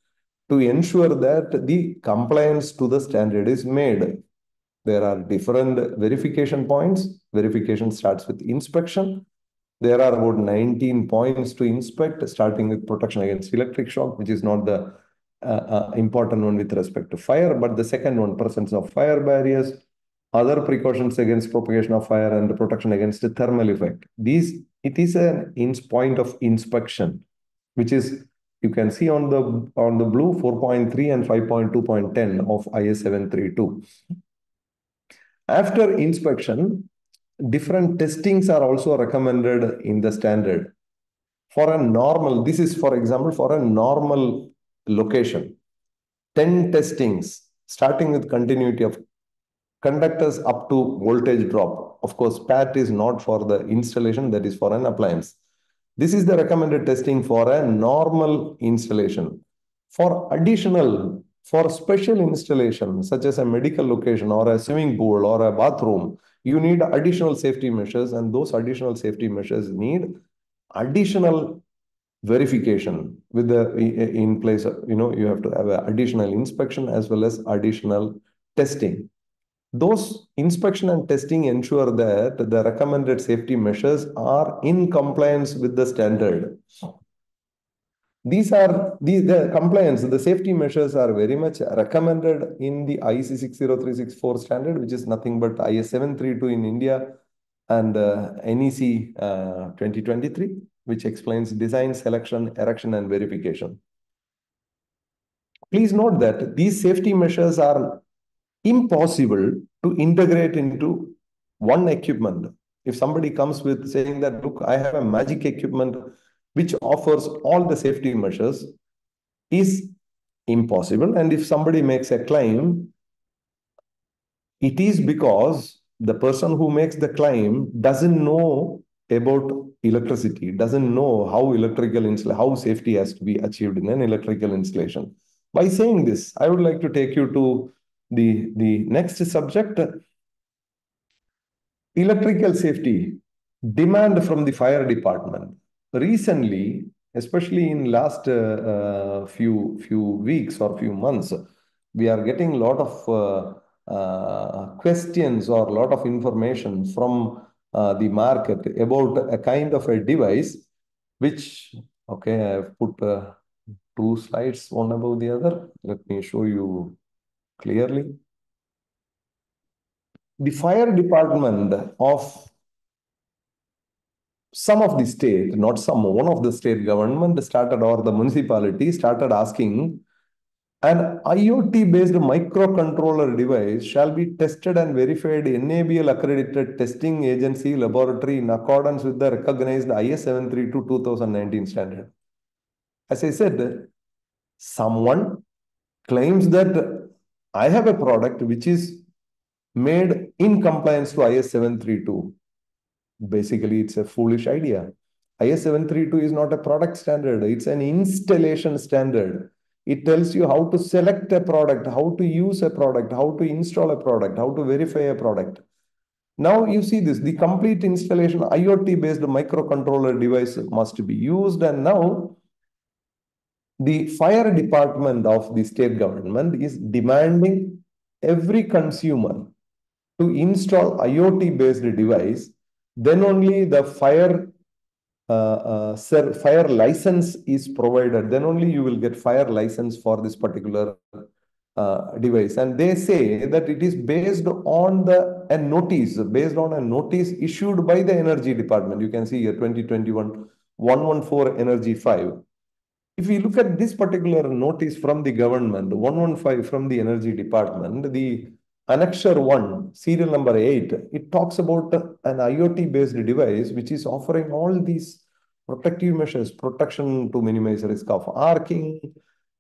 to ensure that the compliance to the standard is made. There are different verification points. Verification starts with inspection. There are about 19 points to inspect, starting with protection against electric shock, which is not the uh, uh, important one with respect to fire, but the second one, presence of fire barriers, other precautions against propagation of fire and protection against the thermal effect. These, it is an ins point of inspection, which is, you can see on the, on the blue 4.3 and 5.2.10 of IS 732. After inspection, different testings are also recommended in the standard. For a normal, this is for example, for a normal location, 10 testings, starting with continuity of conductors up to voltage drop. Of course, PAT is not for the installation, that is for an appliance. This is the recommended testing for a normal installation. For additional, for special installation, such as a medical location or a swimming pool or a bathroom, you need additional safety measures and those additional safety measures need additional verification with the in place, you know, you have to have additional inspection as well as additional testing. Those inspection and testing ensure that the recommended safety measures are in compliance with the standard. These are the, the compliance, the safety measures are very much recommended in the IEC 60364 standard, which is nothing but IS 732 in India, and uh, NEC uh, 2023, which explains design, selection, erection, and verification. Please note that these safety measures are impossible to integrate into one equipment. If somebody comes with saying that, look, I have a magic equipment which offers all the safety measures, is impossible. And if somebody makes a claim, it is because the person who makes the claim doesn't know about electricity, doesn't know how electrical how safety has to be achieved in an electrical installation. By saying this, I would like to take you to the, the next subject, electrical safety, demand from the fire department. Recently, especially in last uh, uh, few few weeks or few months, we are getting a lot of uh, uh, questions or a lot of information from uh, the market about a kind of a device which, okay, I've put uh, two slides, one above the other. Let me show you clearly. The fire department of some of the state, not some, one of the state government started or the municipality started asking an IoT-based microcontroller device shall be tested and verified NABL accredited testing agency laboratory in accordance with the recognized IS 732 2019 standard. As I said, someone claims that I have a product which is made in compliance to IS 732. Basically, it's a foolish idea. IS 732 is not a product standard, it's an installation standard. It tells you how to select a product, how to use a product, how to install a product, how to verify a product. Now you see this, the complete installation IoT-based microcontroller device must be used. And now the fire department of the state government is demanding every consumer to install IoT-based device, then only the fire uh, uh, fire license is provided, then only you will get fire license for this particular uh, device. And they say that it is based on the a notice, based on a notice issued by the energy department. You can see here 2021 114 Energy 5. If we look at this particular notice from the government, 115 from the energy department, the Annexure 1, serial number 8, it talks about an IoT-based device which is offering all these protective measures, protection to minimize risk of arcing,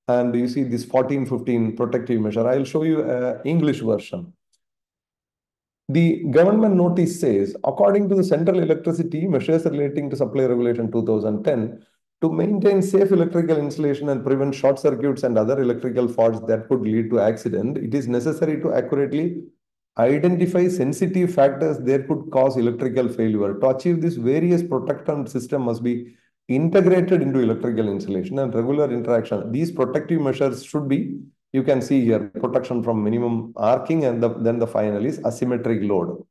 and you see this 14, 15 protective measure. I'll show you an English version. The government notice says, according to the Central Electricity Measures Relating to Supply Regulation 2010, to maintain safe electrical installation and prevent short circuits and other electrical faults that could lead to accident, it is necessary to accurately identify sensitive factors that could cause electrical failure. To achieve this, various protectant system must be integrated into electrical installation and regular interaction. These protective measures should be, you can see here, protection from minimum arcing and the, then the final is asymmetric load.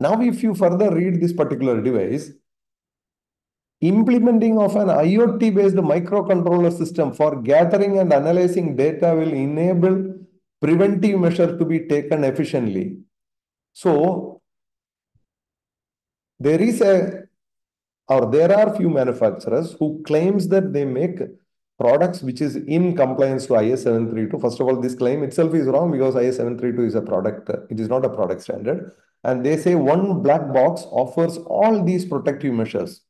Now, if you further read this particular device, Implementing of an IoT-based microcontroller system for gathering and analyzing data will enable preventive measures to be taken efficiently. So, there is a, or there are few manufacturers who claims that they make products which is in compliance to IS 732. First of all, this claim itself is wrong because IS 732 is a product, it is not a product standard. And they say one black box offers all these protective measures.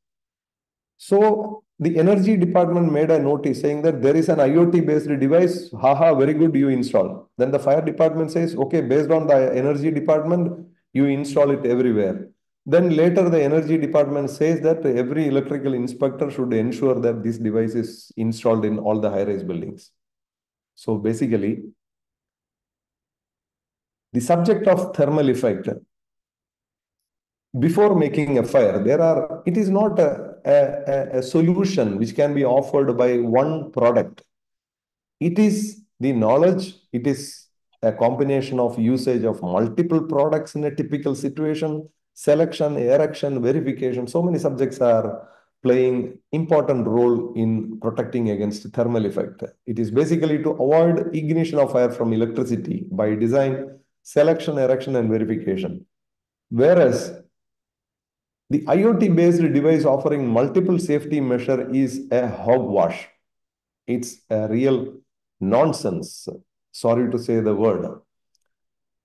So the energy department made a notice saying that there is an IoT based device. Haha, very good, you install. Then the fire department says, okay, based on the energy department, you install it everywhere. Then later the energy department says that every electrical inspector should ensure that this device is installed in all the high-rise buildings. So basically, the subject of thermal effect before making a fire, there are, it is not a, a, a solution which can be offered by one product. It is the knowledge, it is a combination of usage of multiple products in a typical situation, selection, erection, verification. So many subjects are playing important role in protecting against thermal effect. It is basically to avoid ignition of fire from electricity by design, selection, erection, and verification. Whereas the IoT-based device offering multiple safety measure is a hogwash. It's a real nonsense. Sorry to say the word.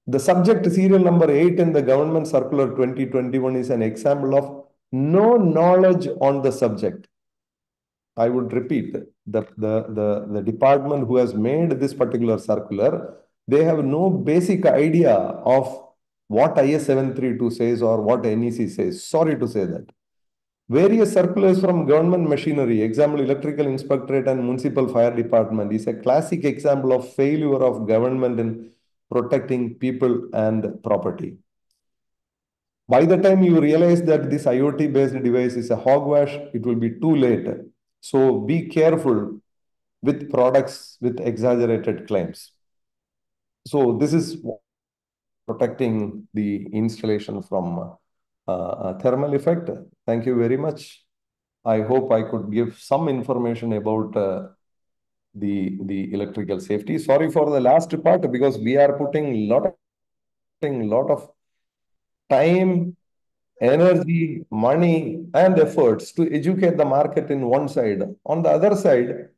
The subject serial number 8 in the government circular 2021 is an example of no knowledge on the subject. I would repeat, the, the, the, the department who has made this particular circular, they have no basic idea of what IS 732 says or what NEC says. Sorry to say that. Various circulars from government machinery, example electrical inspectorate and municipal fire department is a classic example of failure of government in protecting people and property. By the time you realize that this IoT-based device is a hogwash, it will be too late. So be careful with products with exaggerated claims. So this is protecting the installation from uh, thermal effect. Thank you very much. I hope I could give some information about uh, the the electrical safety. Sorry for the last part because we are putting lot of putting lot of time, energy, money, and efforts to educate the market in one side. On the other side,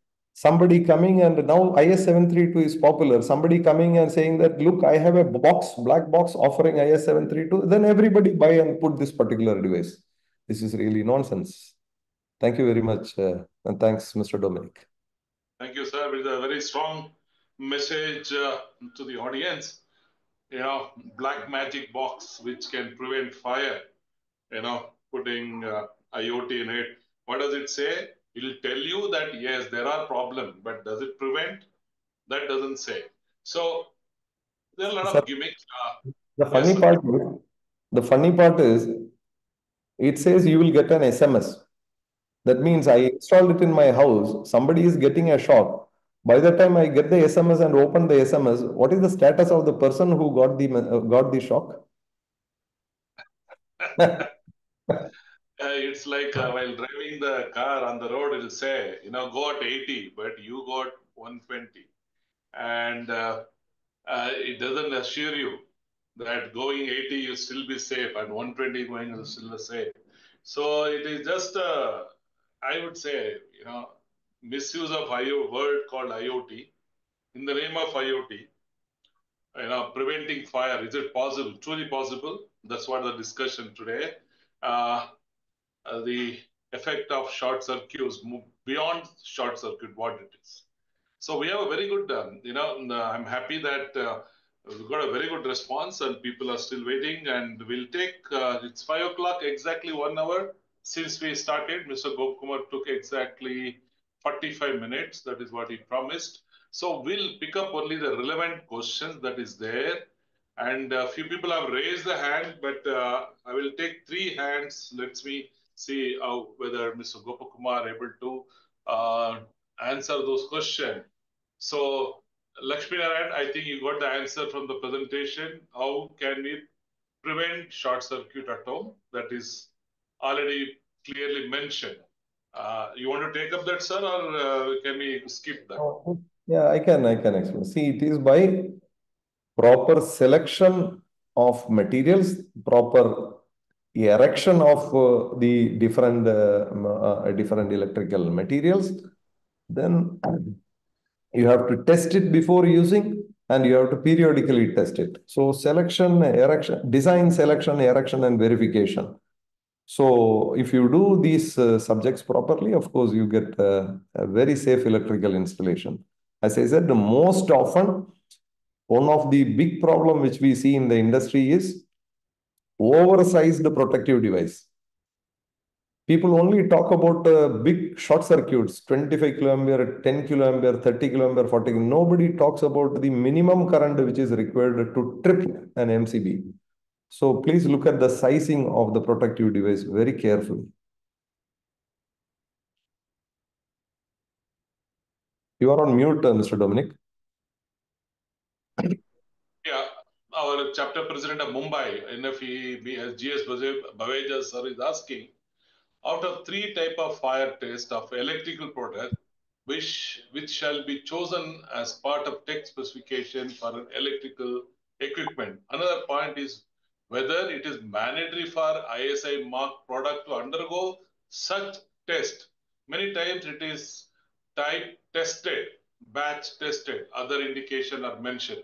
somebody coming and now IS 732 is popular. Somebody coming and saying that, look, I have a box, black box offering IS 732. Then everybody buy and put this particular device. This is really nonsense. Thank you very much. Uh, and thanks, Mr. Dominic. Thank you, sir. With a very strong message uh, to the audience you know, black magic box which can prevent fire, you know, putting uh, IoT in it. What does it say? It'll tell you that yes, there are problems, but does it prevent? That doesn't say. So there are a lot of gimmicks. Uh, The funny sir. part is, the funny part is, it says you will get an SMS. That means I installed it in my house. Somebody is getting a shock. By the time I get the SMS and open the SMS, what is the status of the person who got the uh, got the shock? Uh, it's like uh, while driving the car on the road, it'll say, you know, go at 80, but you got 120. And uh, it doesn't assure you that going 80, you still be safe, and 120 going is still safe. So it is just, uh, I would say, you know, misuse of IO word called IoT in the name of IoT. You know, preventing fire is it possible? Truly possible? That's what the discussion today. Uh, the effect of short circuits beyond short circuit what it is. So we have a very good, um, you know, uh, I'm happy that uh, we've got a very good response and people are still waiting and we'll take, uh, it's five o'clock, exactly one hour since we started. Mr. Gopakumar took exactly 45 minutes. That is what he promised. So we'll pick up only the relevant questions that is there. And a few people have raised the hand, but uh, I will take three hands. Let's me see uh, whether Mr. Gopakumar able to uh, answer those questions. So, Lakshmi Narayan, I think you got the answer from the presentation. How can we prevent short circuit at home? That is already clearly mentioned. Uh, you want to take up that, sir, or uh, can we skip that? Yeah, I can, I can explain. See, it is by proper selection of materials, proper erection of uh, the different uh, uh, different electrical materials. Then you have to test it before using, and you have to periodically test it. So selection, erection, design, selection, erection, and verification. So if you do these uh, subjects properly, of course, you get uh, a very safe electrical installation. As I said, the most often, one of the big problem which we see in the industry is oversized protective device. People only talk about uh, big short circuits, 25 kiloampere, 10 kiloampere, 30 kiloampere, 40. Nobody talks about the minimum current which is required to trip an MCB. So please look at the sizing of the protective device very carefully. You are on mute, uh, Mr. Dominic. Our chapter president of Mumbai, NFE, GS Baveja sir is asking, out of three type of fire test of electrical product, which which shall be chosen as part of tech specification for an electrical equipment. Another point is whether it is mandatory for ISI mark product to undergo such test. Many times it is type tested, batch tested, other indication are mentioned.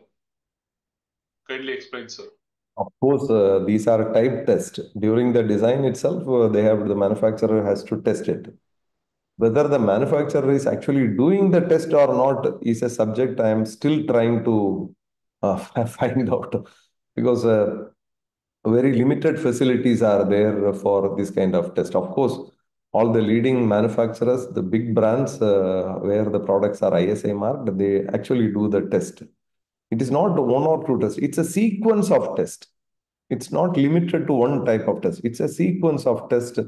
Kindly explain, sir. Of course, uh, these are type test. During the design itself, uh, they have the manufacturer has to test it. Whether the manufacturer is actually doing the test or not is a subject I am still trying to uh, find out because uh, very limited facilities are there for this kind of test. Of course, all the leading manufacturers, the big brands uh, where the products are ISI marked, they actually do the test. It is not one or two tests. It's a sequence of tests. It's not limited to one type of test. It's a sequence of tests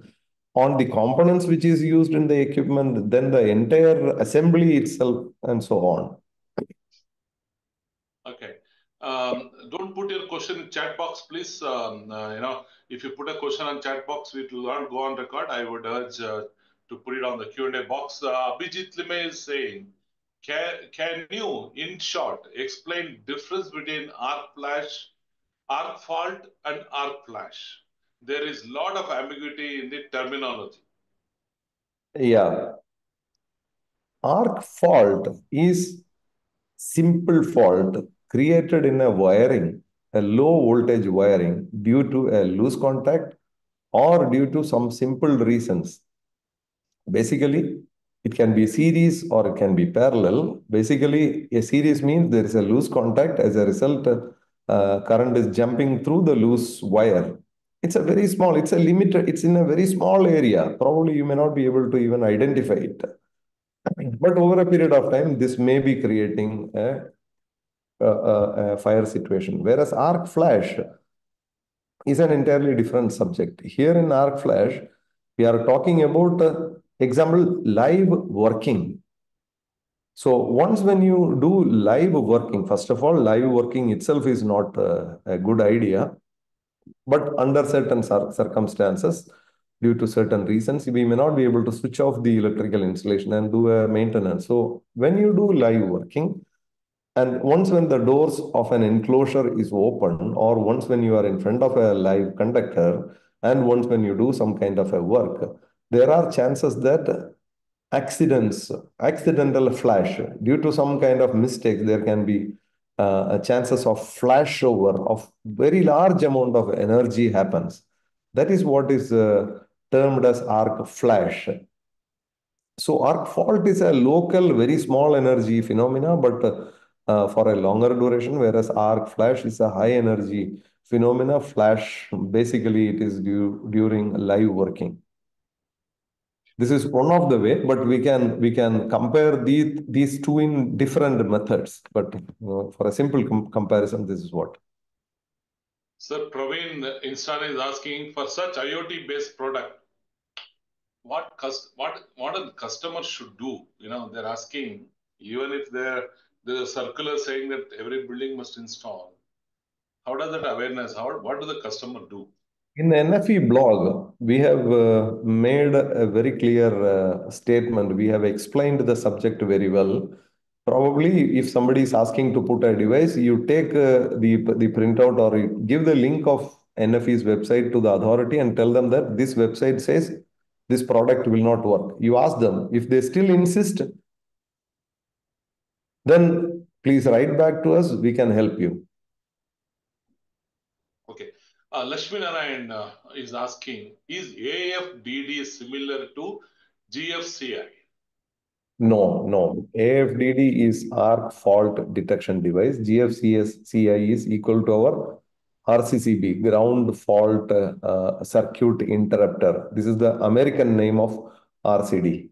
on the components which is used in the equipment, then the entire assembly itself, and so on. Okay. Um, don't put your question in chat box, please. Um, uh, you know, if you put a question on chat box, it will not go on record. I would urge uh, to put it on the Q&A box. Uh, Abhijit Lime is saying, can, you, in short, explain difference between arc flash, arc fault, and arc flash? There is a lot of ambiguity in the terminology. Yeah. Arc fault is simple fault created in a wiring, a low voltage wiring due to a loose contact or due to some simple reasons. Basically, it can be series or it can be parallel. Basically, a series means there is a loose contact. As a result, uh, current is jumping through the loose wire. It's a very small, it's a limited, it's in a very small area. Probably you may not be able to even identify it. But over a period of time, this may be creating a, a, a fire situation. Whereas arc flash is an entirely different subject. Here in arc flash, we are talking about uh, Example, live working. So once when you do live working, first of all, live working itself is not a, a good idea. But under certain circumstances, due to certain reasons, we may not be able to switch off the electrical installation and do a maintenance. So when you do live working, and once when the doors of an enclosure is open, or once when you are in front of a live conductor, and once when you do some kind of a work, there are chances that accidents, accidental flash, due to some kind of mistake, there can be uh, chances of flashover of very large amount of energy happens. That is what is uh, termed as arc flash. So arc fault is a local, very small energy phenomena, but uh, for a longer duration, whereas arc flash is a high energy phenomena. Flash, basically, it is due, during live working. This is one of the way, but we can we can compare the, these two in different methods. But you know, for a simple com comparison, this is what. Sir, Praveen Instan is asking for such IoT-based product, what what what a customer should do? You know, they're asking even if there there's a circular saying that every building must install. How does that awareness? How what do the customer do? In the NFE blog, we have uh, made a very clear uh, statement. We have explained the subject very well. Probably, if somebody is asking to put a device, you take uh, the, the printout or you give the link of NFE's website to the authority and tell them that this website says this product will not work. You ask them. If they still insist, then please write back to us. We can help you. Uh, Lakshmi Narayan uh, is asking, is AFDD similar to GFCI? No, no. AFDD is arc fault detection device. GFCI is equal to our RCCB, ground fault uh, circuit interrupter. This is the American name of RCD.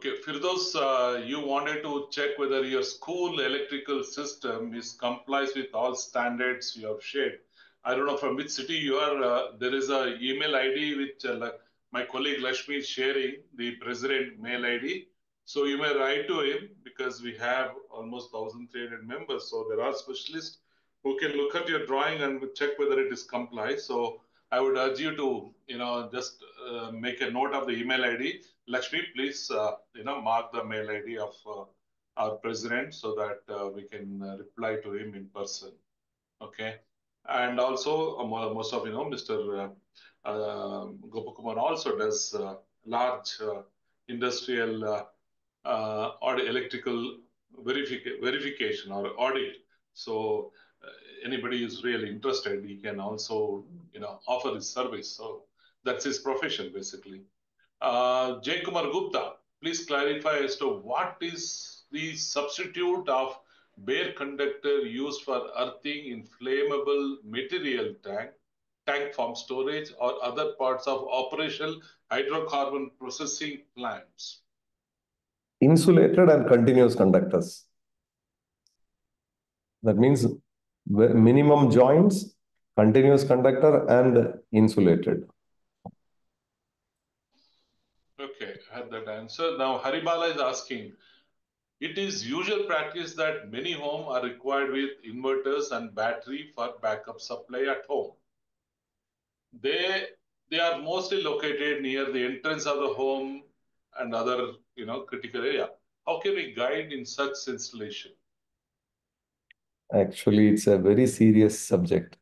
Okay, Firdos, uh, you wanted to check whether your school electrical system is complies with all standards you have shared. I don't know from which city you are. Uh, there is a email ID which uh, my colleague Lakshmi is sharing, the president mail ID. So you may write to him because we have almost 1,300 members. So there are specialists who can look at your drawing and check whether it is complies. So I would urge you to, you know, just uh, make a note of the email ID Lakshmi, please, uh, you know, mark the mail ID of uh, our president so that uh, we can reply to him in person. Okay. And also, most of you know, Mr. Uh, Gopakumar also does large industrial or electrical verific- verification or audit. So anybody is really interested, he can also, you know, offer his service. So that's his profession basically. Uh, Jay Kumar Gupta, please clarify as to what is the substitute of bare conductor used for earthing in flammable material tank, tank farm storage, or other parts of operational hydrocarbon processing plants. Insulated and continuous conductors. That means minimum joints, continuous conductor, and insulated. Had that answer. Now Haribala is asking, it is usual practice that many homes are required with inverters and battery for backup supply at home. They they are mostly located near the entrance of the home and other you know critical area. How can we guide in such installation? Actually, it's a very serious subject.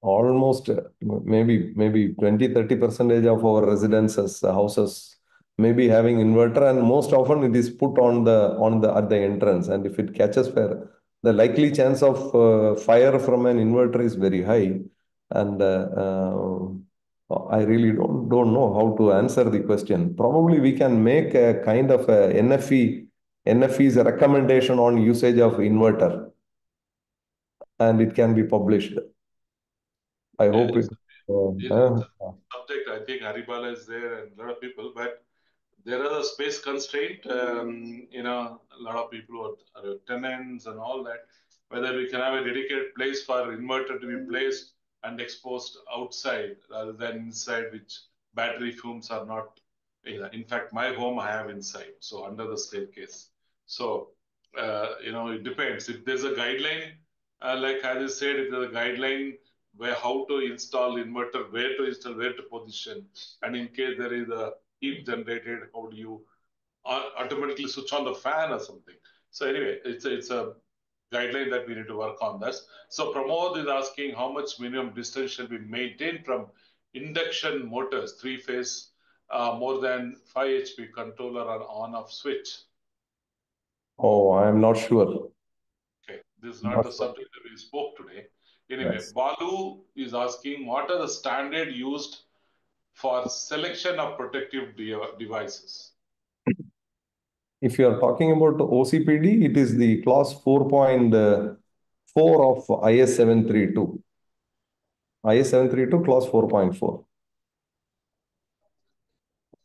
Almost uh, maybe maybe 20 30 percentage of our residences, houses may be having inverter, and most often it is put on the on the at the entrance. And if it catches fire, the likely chance of uh, fire from an inverter is very high. And uh, uh, I really don't don't know how to answer the question. Probably we can make a kind of a NFE NFE's recommendation on usage of inverter, and it can be published. I hope it. it's, Uh, it's uh, a subject. I think Haribala is there and a lot of people, but there are a space constraint. Um, you know, a lot of people are, are tenants and all that. Whether we can have a dedicated place for inverter to be placed and exposed outside rather than inside, which battery fumes are not. You know, in fact, my home I have inside, so under the staircase. So uh, you know, it depends. If there's a guideline, uh, like as I said, if there's a guideline where how to install inverter, where to install, where to position, and in case there is a heat generated, how do you au- automatically switch on the fan or something? So anyway, it's a, it's a guideline that we need to work on this. So Pramod is asking how much minimum distance should be maintained from induction motors, three phase, uh, more than 5 HP controller or on off switch. oh, I am not sure. Okay, this is not Not the sure. subject that we spoke today. Anyway, Yes. Balu is asking what are the standard used for selection of protective de- devices? If you are talking about OCPD, it is the clause 4.4 of IS 732. IS 732 clause 4.4.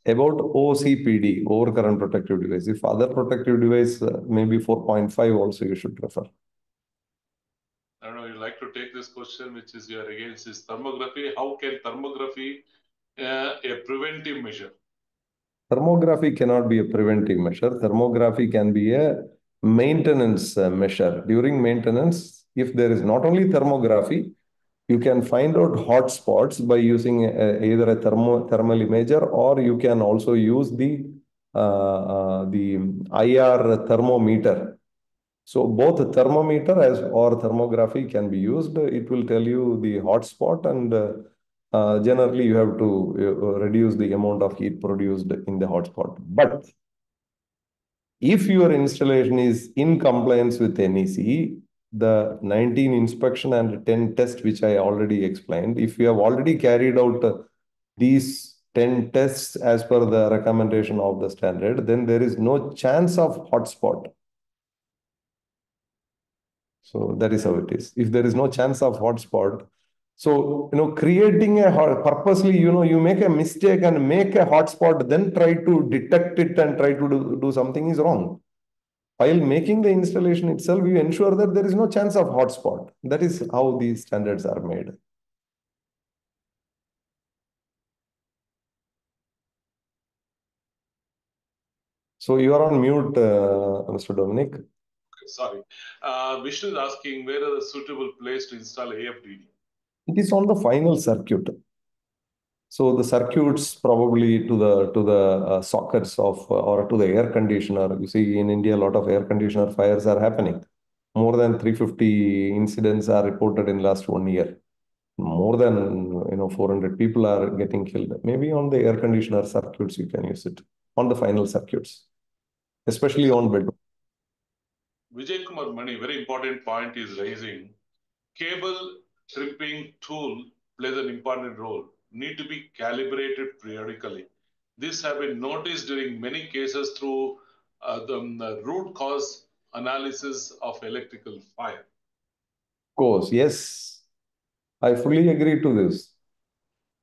About OCPD, overcurrent protective device. If other protective device, uh, maybe 4.5 also you should prefer. I don't know, you'd like to take this question, which is your against is thermography. How can thermography uh, a preventive measure? Thermography cannot be a preventive measure. Thermography can be a maintenance uh, measure. During maintenance, if there is not only thermography, you can find out hot spots by using uh, either a thermo, thermal imager or you can also use the uh, uh, the IR thermometer. So both thermometer as or thermography can be used. It will tell you the hot spot and uh, uh, generally you have to uh, reduce the amount of heat produced in the hotspot. But if your installation is in compliance with NEC, the 19 inspection and 10 test, which I already explained, if you have already carried out uh, these 10 tests as per the recommendation of the standard, then there is no chance of hotspot. So that is how it is. If there is no chance of hotspot, so you know, creating a purposely, you know, you make a mistake and make a hotspot, then try to detect it and try to do, do something is wrong. While making the installation itself, you ensure that there is no chance of hotspot. That is how these standards are made. So you are on mute, uh, Mr. Dominic. Sorry. Uh, Vishnu is asking where are the suitable place to install AFDD? It is on the final circuit. So the circuits probably to the to the uh, sockets of uh, or to the air conditioner. You see, in India, a lot of air conditioner fires are happening. more than 350 incidents are reported in last one year. More than you know 400 people are getting killed. Maybe on the air conditioner circuits you can use it on the final circuits, especially on bedroom. Vijay Kumar Mani, very important point is raising. Cable crimping tool plays an important role. Need to be calibrated periodically. This have been noticed during many cases through uh, the, the root cause analysis of electrical fire. Of course, yes. I fully agree to this.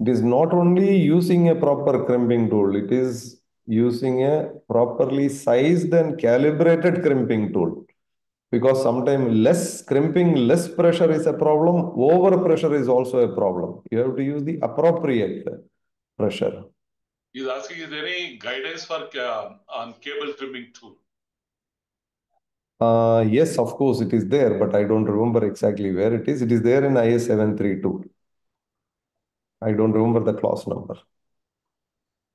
It is not only using a proper crimping tool, it is using a properly sized and calibrated crimping tool. Because sometimes less crimping, less pressure is a problem, over pressure is also a problem. You have to use the appropriate pressure. He's asking, is there any guidance for uh, on cable crimping tool? Uh, yes, of course, it is there, but I don't remember exactly where it is. It is there in IS 732. I don't remember the clause number.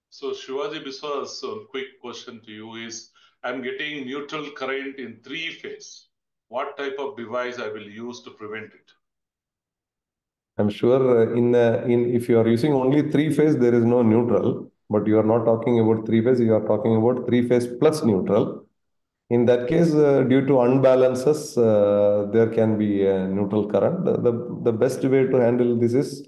So, Shivaji Biswas, a quick question to you is I'm getting neutral current in three phase. What type of device I will use to prevent it? I'm sure in, uh, in if you are using only three phase, there is no neutral, but you are not talking about three phase, you are talking about three phase plus neutral. In that case, uh, due to unbalances, uh, there can be a neutral current. The, the best way to handle this is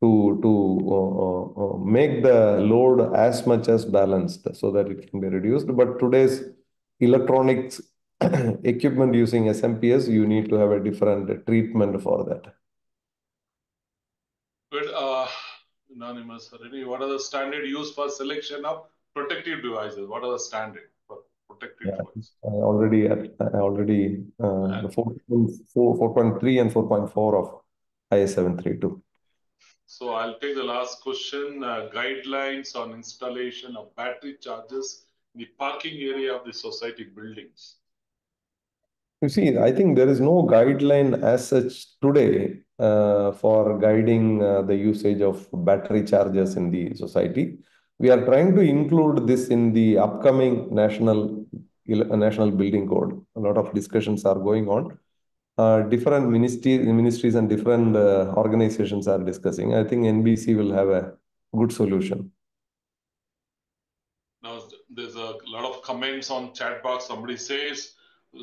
to, to uh, uh, uh make the load as much as balanced so that it can be reduced. But today's electronics equipment using SMPS, you need to have a different treatment for that. Good. Uh, anonymous, what are the standard used for selection of protective devices? What are the standard? protected yeah, ones. I already, I already uh, the 4.3 and 4.4 of IS 732. So I'll take the last question. Uh, guidelines on installation of battery chargers in the parking area of the society buildings. You see, I think there is no guideline as such today uh, for guiding uh, the usage of battery chargers in the society. We are trying to include this in the upcoming national national building code. A lot of discussions are going on. Uh, different ministries, ministries and different uh, organizations are discussing. I think NBC will have a good solution. Now, there's a lot of comments on chat box. Somebody says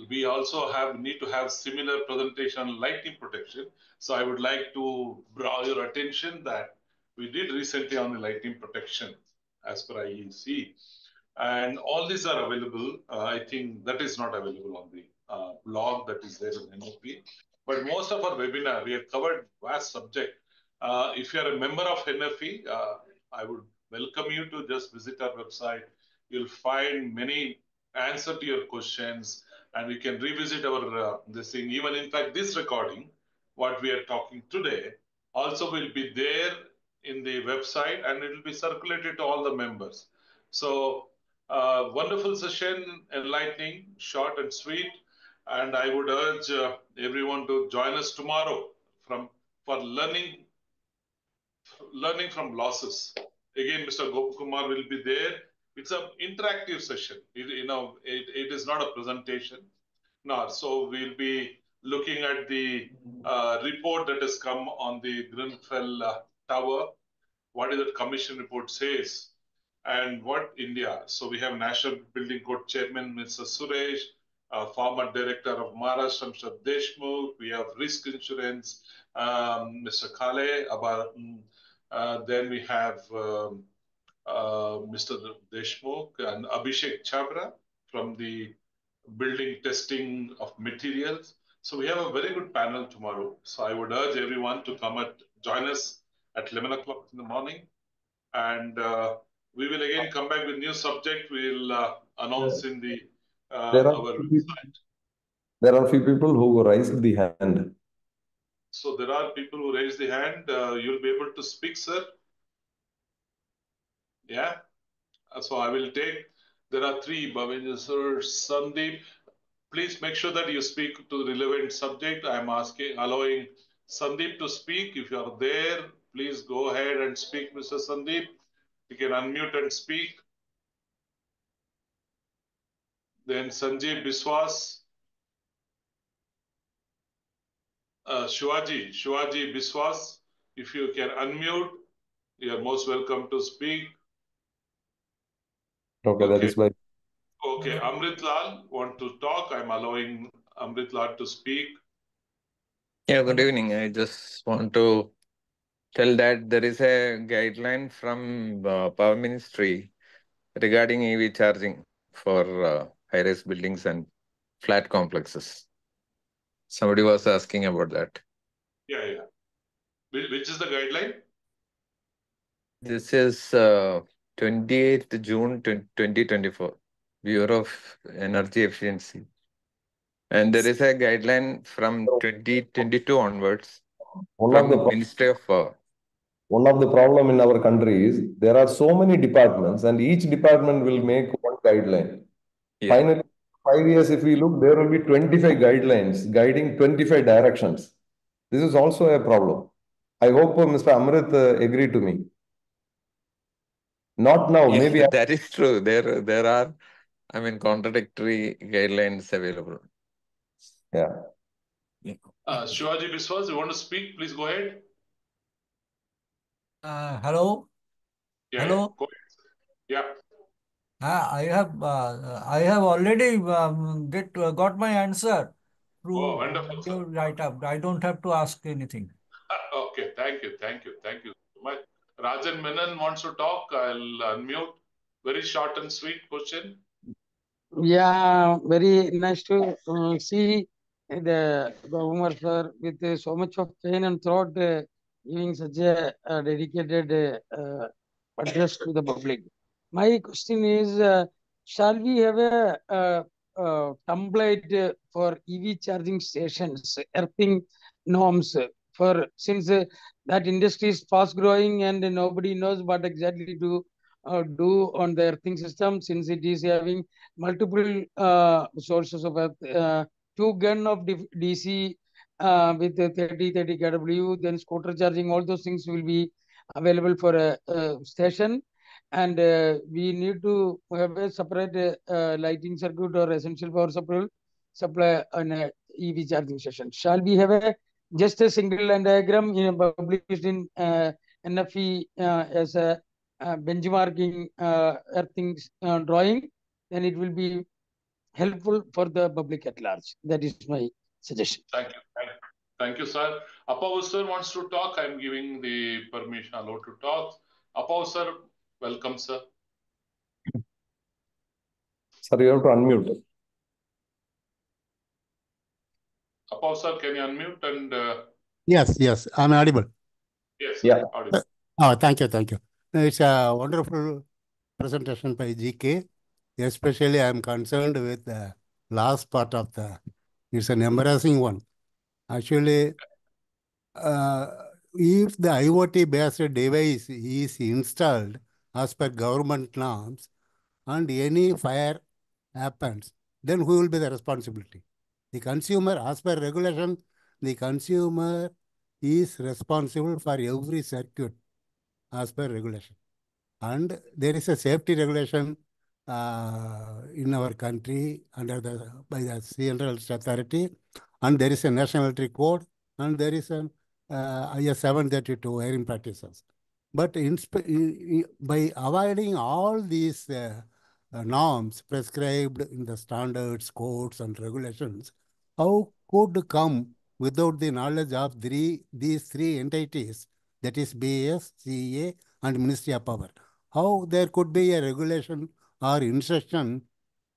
we also have need to have similar presentation lightning protection. So I would like to draw your attention that we did recently on the lightning protection as per IEC. And all these are available. Uh, I think that is not available on the uh, blog that is there in NOP. But most of our webinar, we have covered vast subject. Uh, if you are a member of NFE, uh, I would welcome you to just visit our website. You'll find many answer to your questions and we can revisit our uh, this thing. Even in fact, this recording, what we are talking today, also will be there in the website and it will be circulated to all the members. So uh, wonderful session, enlightening, short and sweet. And I would urge uh, everyone to join us tomorrow from for learning learning from losses. Again, Mr. Gopakumar will be there. It's an interactive session. It, you know, it, it is not a presentation. No, so we'll be looking at the uh, report that has come on the Grenfell uh, Tower. What is that commission report says? and what India. So we have National Building Code Chairman, Mr. Suresh, uh, former Director of Maharashtra, Mr. Deshmukh. We have Risk Insurance, um, Mr. Kale. About, mm, uh, then we have um, uh, Mr. Deshmukh and Abhishek Chabra from the Building Testing of Materials. So we have a very good panel tomorrow. So I would urge everyone to come at join us at 11 o'clock in the morning. And uh, we will again come back with new subject. We'll uh, announce in the there are our website. There are few people who raised the hand. So there are people who raised the hand. Uh, you'll be able to speak, sir. Yeah. Uh, so I will take. There are three. Bhavendra sir, Sandeep. Please make sure that you speak to the relevant subject. I am asking, allowing Sandeep to speak. If you are there, please go ahead and speak, Mr. Sandeep. You can unmute and speak. Then Sanjay Biswas. uh, Shivaji, Shivaji Biswas, if you can unmute, you are most welcome to speak. Okay, that Okay. is by Okay, Amrit Lal want to talk. I'm allowing Amrit Lal to speak. Yeah, good evening. I just want to tell that there is a guideline from uh, Power Ministry regarding EV charging for uh, high-rise buildings and flat complexes. Somebody was asking about that. Yeah, yeah. Which, which is the guideline? This is uh, 28th June 20- 2024, Bureau of Energy Efficiency. And there is a guideline from 2022 onwards one of from the pro- Ministry of Power. one of the problem in our country is there are so many departments and each department will make one guideline. Yeah. Finally, five years if we look, there will be 25 guidelines guiding 25 directions. This is also a problem. I hope uh, Mr. Amrit uh, agree to me. Not now, Yeah, maybe that is true. There, there are, I mean, contradictory guidelines available. yeah. Uh, Shivaji Biswas, you want to speak? Please go ahead. Uh, hello. Yeah, Hello? yeah, go ahead. Yeah. Uh, I have uh, I have already um, get uh, got my answer through Oh, wonderful, sir. write up. I don't have to ask anything. Uh, Okay, thank you, thank you, thank you so much. Rajan Menon wants to talk. I'll unmute. Very short and sweet question. Yeah, very nice to uh, see the Governor sir with uh, so much of pain and thought uh, giving such a, uh, dedicated uh, address to the public. My question is, uh, shall we have a, uh uh template for EV charging stations, earthing norms for since uh, that industry is fast growing and nobody knows what exactly to uh, do on the earthing system since it is having multiple uh, sources of earth, uh, two gun of DC uh, with the 30 30 kW, then scooter charging, all those things will be available for a, a station. And uh, we need to have a separate uh, lighting circuit or essential power supply supply on a EV charging station. Shall we have a just a single line diagram you published in uh, NFE uh, as a uh, benchmarking uh, earthing drawing? then it will be helpful for the public at large. That is my suggestion. Thank you, thank you, thank you, sir. Apav sir wants to talk. I'm giving the permission allowed to talk. Apav sir, welcome, sir. Sir, you have to unmute. Apav sir, can you unmute and uh, Yes, yes, I'm audible. yes, Yeah. audible. Oh, thank you, thank you. It's a wonderful presentation by GK. Especially, I'm concerned with the last part of the, it's an embarrassing one. Actually, uh, if the IoT-based device is installed as per government norms and any fire happens, then who will be the responsibility? The consumer, as per regulation, the consumer is responsible for every circuit as per regulation. And there is a safety regulation uh, in our country under the by the Central Authority, and there is a national electric code, and there is an uh, IS 732 wiring practices. But in, by avoiding all these uh, uh, norms prescribed in the standards, codes, and regulations, how could come without the knowledge of three, these three entities, that is BIS, CEA, and Ministry of Power? How there could be a regulation or instruction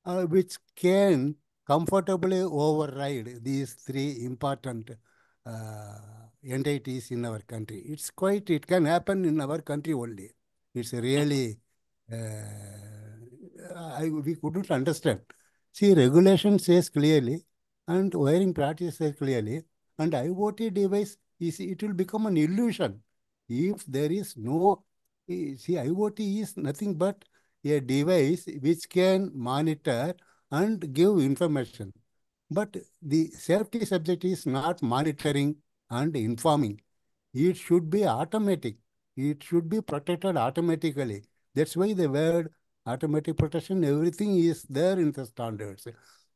uh, which can comfortably override these three important uh, entities in our country. It's quite, it can happen in our country only. It's really, uh, I, we couldn't understand. See, regulation says clearly, and wiring practice says clearly, and IoT device is, it will become an illusion if there is no, eh, see, IoT is nothing but a device which can monitor and give information. But the safety subject is not monitoring and informing. It should be automatic. It should be protected automatically. That's why the word automatic protection, everything is there in the standards.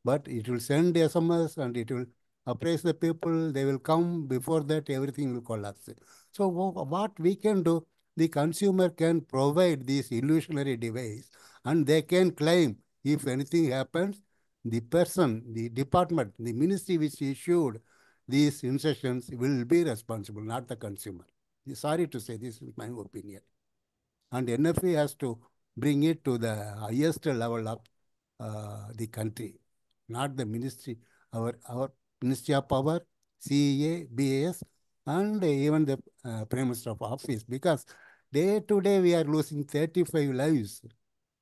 But it will send SMS and it will appraise the people, they will come. Before that, everything will collapse. So what we can do, the consumer can provide this illusionary device and they can claim if anything happens, the person, the department, the ministry which issued these instructions will be responsible, not the consumer. Sorry to say, this is my opinion. And NFE has to bring it to the highest level of uh, the country, not the ministry, our, our Ministry of Power, CEA, BIS, and even the uh, Prime Minister of Office, because day to day we are losing 35 lives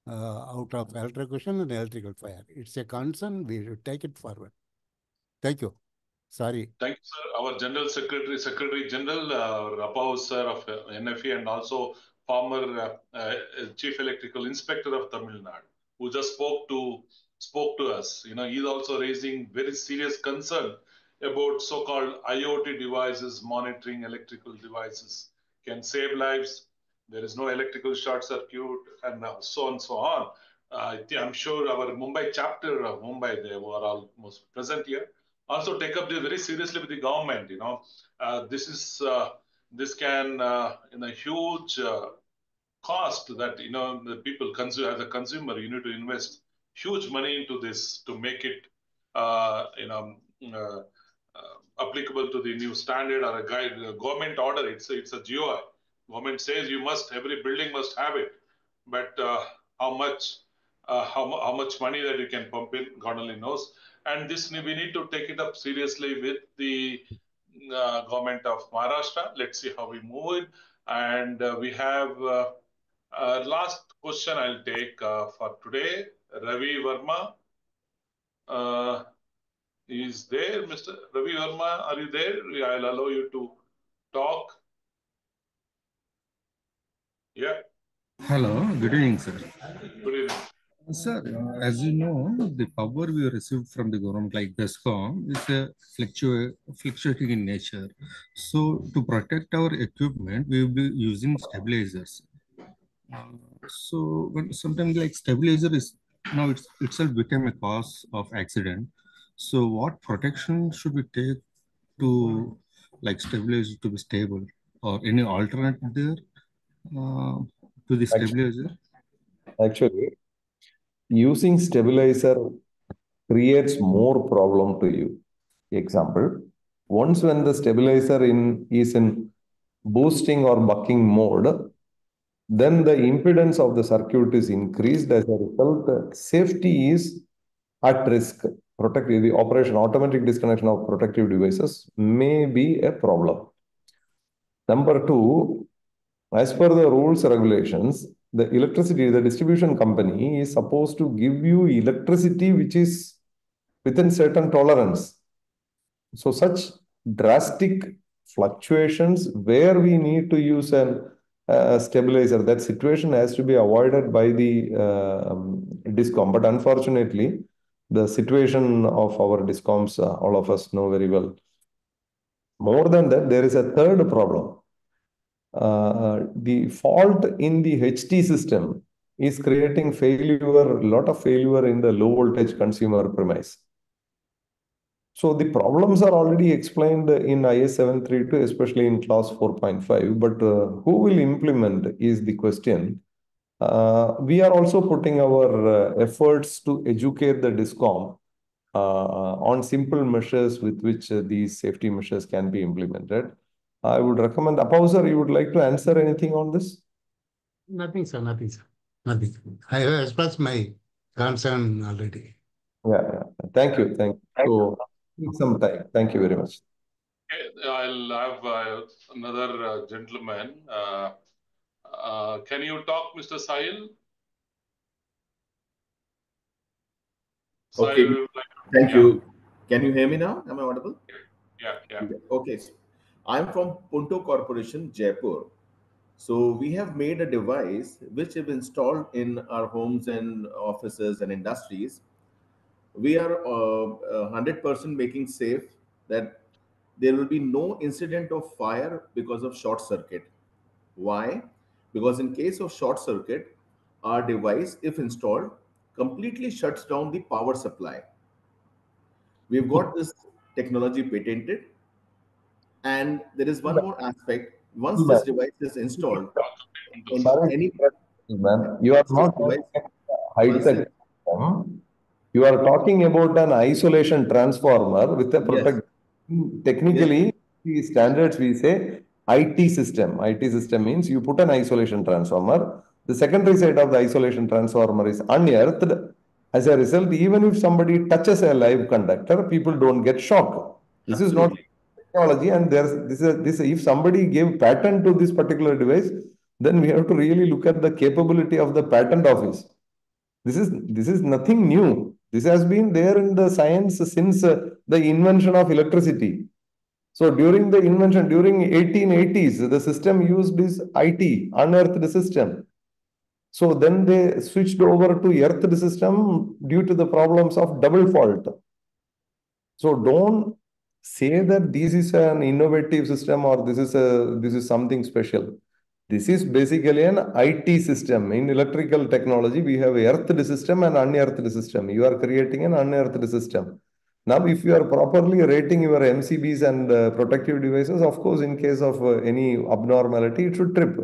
uh, out of electrocution and electrical fire. It's a concern, we should take it forward. Thank you. Sorry. Thank you, sir. Our General Secretary, Secretary General uh, Rapao, sir, of uh, NFE, and also former uh, uh, Chief Electrical Inspector of Tamil Nadu, who just spoke to spoke to us. You know, he's also raising very serious concern about so-called IoT devices, monitoring electrical devices can save lives. There is no electrical short circuit, and so on and so on. Uh, I'm sure our Mumbai chapter of Mumbai, they were almost present here also take up this very seriously with the government. You know, uh, this is uh, this can uh, in a huge uh, cost that you know the people consume as a consumer. You need to invest huge money into this to make it you know uh, applicable to the new standard or a guide. government order. It's it's a GOI. Government says you must every building must have it, but how much? How, how much money that you can pump in, God only knows and this we need to take it up seriously with the uh, government of Maharashtra. Let's see how we move it. And uh, we have uh, last question I'll take uh, for today. Ravi Verma uh, is there. Mr. Ravi Verma, are you there? I'll allow you to talk. Yeah. Hello. Good evening, sir. Good evening. Sir, uh, as you know, the power we receive from the government like DISCOM is a fluctu fluctuating in nature. So to protect our equipment, we will be using stabilizers. So when sometimes like stabilizer is now it's itself became a cause of accident. So what protection should we take to like stabilizer to be stable or any alternate there uh, to the stabilizer? Actually, using stabilizer creates more problem to you. Example, once when the stabilizer in is in boosting or bucking mode, then the impedance of the circuit is increased. As a result, safety is at risk. Protective the operation, automatic disconnection of protective devices may be a problem. Number two, as per the rules regulations, the electricity, the distribution company is supposed to give you electricity which is within certain tolerance. So such drastic fluctuations where we need to use an uh, stabilizer, that situation has to be avoided by the uh, DISCOM. But unfortunately, the situation of our DISCOMs, uh, all of us know very well. More than that, there is a third problem uh, the fault in the HT system is creating failure, a lot of failure in the low voltage consumer premise. So the problems are already explained in IS 732, especially in class 4.5, but uh, who will implement is the question. Uh, we are also putting our uh, efforts to educate the DISCOM uh, on simple measures with which these safety measures can be implemented. I would recommend, Apau sir, you would like to answer anything on this? Nothing, sir. Nothing, sir. Nothing. I have expressed my concern already. Yeah, yeah. Thank you. Thank you. So, some time. Thank you very much. I'll have uh, another uh, gentleman. Uh, uh can you talk, Mr. Sahil? Okay. Sahil, Thank you. Can you hear me now? Am I audible? Yeah, yeah. Okay. I'm from Punto Corporation, Jaipur. So we have made a device which is installed in our homes and offices and industries. We are uh, 100% making safe that there will be no incident of fire because of short circuit. Why? Because in case of short circuit, our device, if installed, completely shuts down the power supply. We've got this technology patented. And there is one more aspect. Once this device is installed, in any man, you are not Device. You are talking about an isolation transformer with a protect. Technically, the standards we say IT system. IT system means you put an isolation transformer. The secondary side of the isolation transformer is unearthed. As a result, even if somebody touches a live conductor, people don't get shock. This is not technology, and there's this is this. If somebody gave patent to this particular device, then we have to really look at the capability of the patent office. This is this is nothing new. This has been there in the science since uh, the invention of electricity. So during the invention, during 1880s, the system used is IT, unearthed system. So then they switched over to earthed system due to the problems of double fault. So don't say that this is an innovative system or this is a this is something special. This is basically an IT system. In electrical technology, we have earthed system and unearthed system. You are creating an unearthed system. Now, if you are properly rating your MCBs and uh, protective devices, of course, in case of uh, any abnormality, it should trip.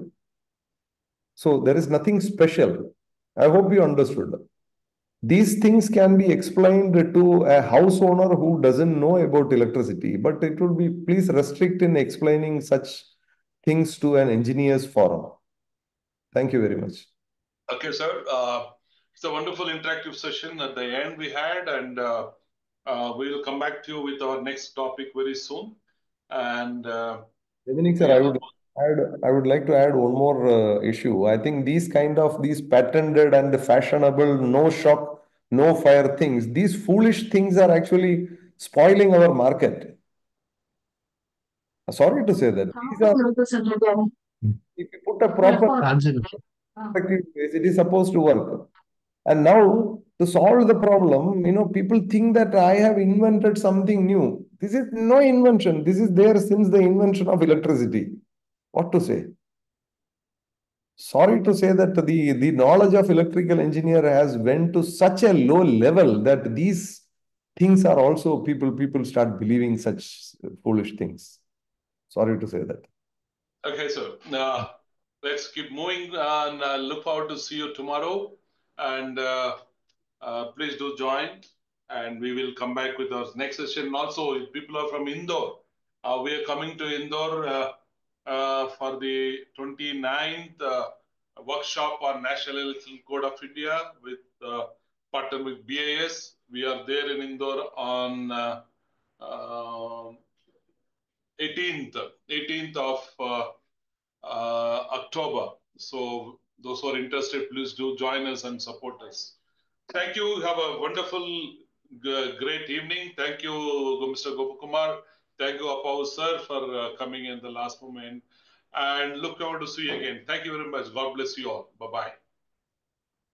So there is nothing special. I hope you understood. These things can be explained to a house owner who doesn't know about electricity, but it would be please restrict in explaining such things to an engineer's forum. Thank you very much. Okay, sir. Uh, it's a wonderful interactive session at the end we had, and uh, uh, we will come back to you with our next topic very soon. And uh, Evening, sir. I would add, I would like to add one more uh, issue. I think these kind of these patented and fashionable no shock, no fire things, these foolish things are actually spoiling our market. Sorry to say that. These are, if you put a proper perspective, it is supposed to work. And now to solve the problem, you know, people think that I have invented something new. This is no invention. This is there since the invention of electricity. What to say? Sorry to say that the, the knowledge of electrical engineer has went to such a low level that these things are also people people start believing such foolish things. Sorry to say that. okay, sir. Uh, let's keep moving and uh, look forward to see you tomorrow. And uh, uh, please do join. And we will come back with our next session. Also, if people are from Indore, uh, we are coming to Indore for the 29th uh, workshop on National Electrical Code of India with uh, partner with BIS. We are there in Indore on uh, uh, 18th, 18th of uh, uh, October. So those who are interested, please do join us and support us. Thank you. Have a wonderful, great evening. Thank you, Mr. Gopakumar. Thank you, Apav sir, for uh, coming in the last moment. And look forward to see you again. Thank you very much. God bless you all. Bye bye.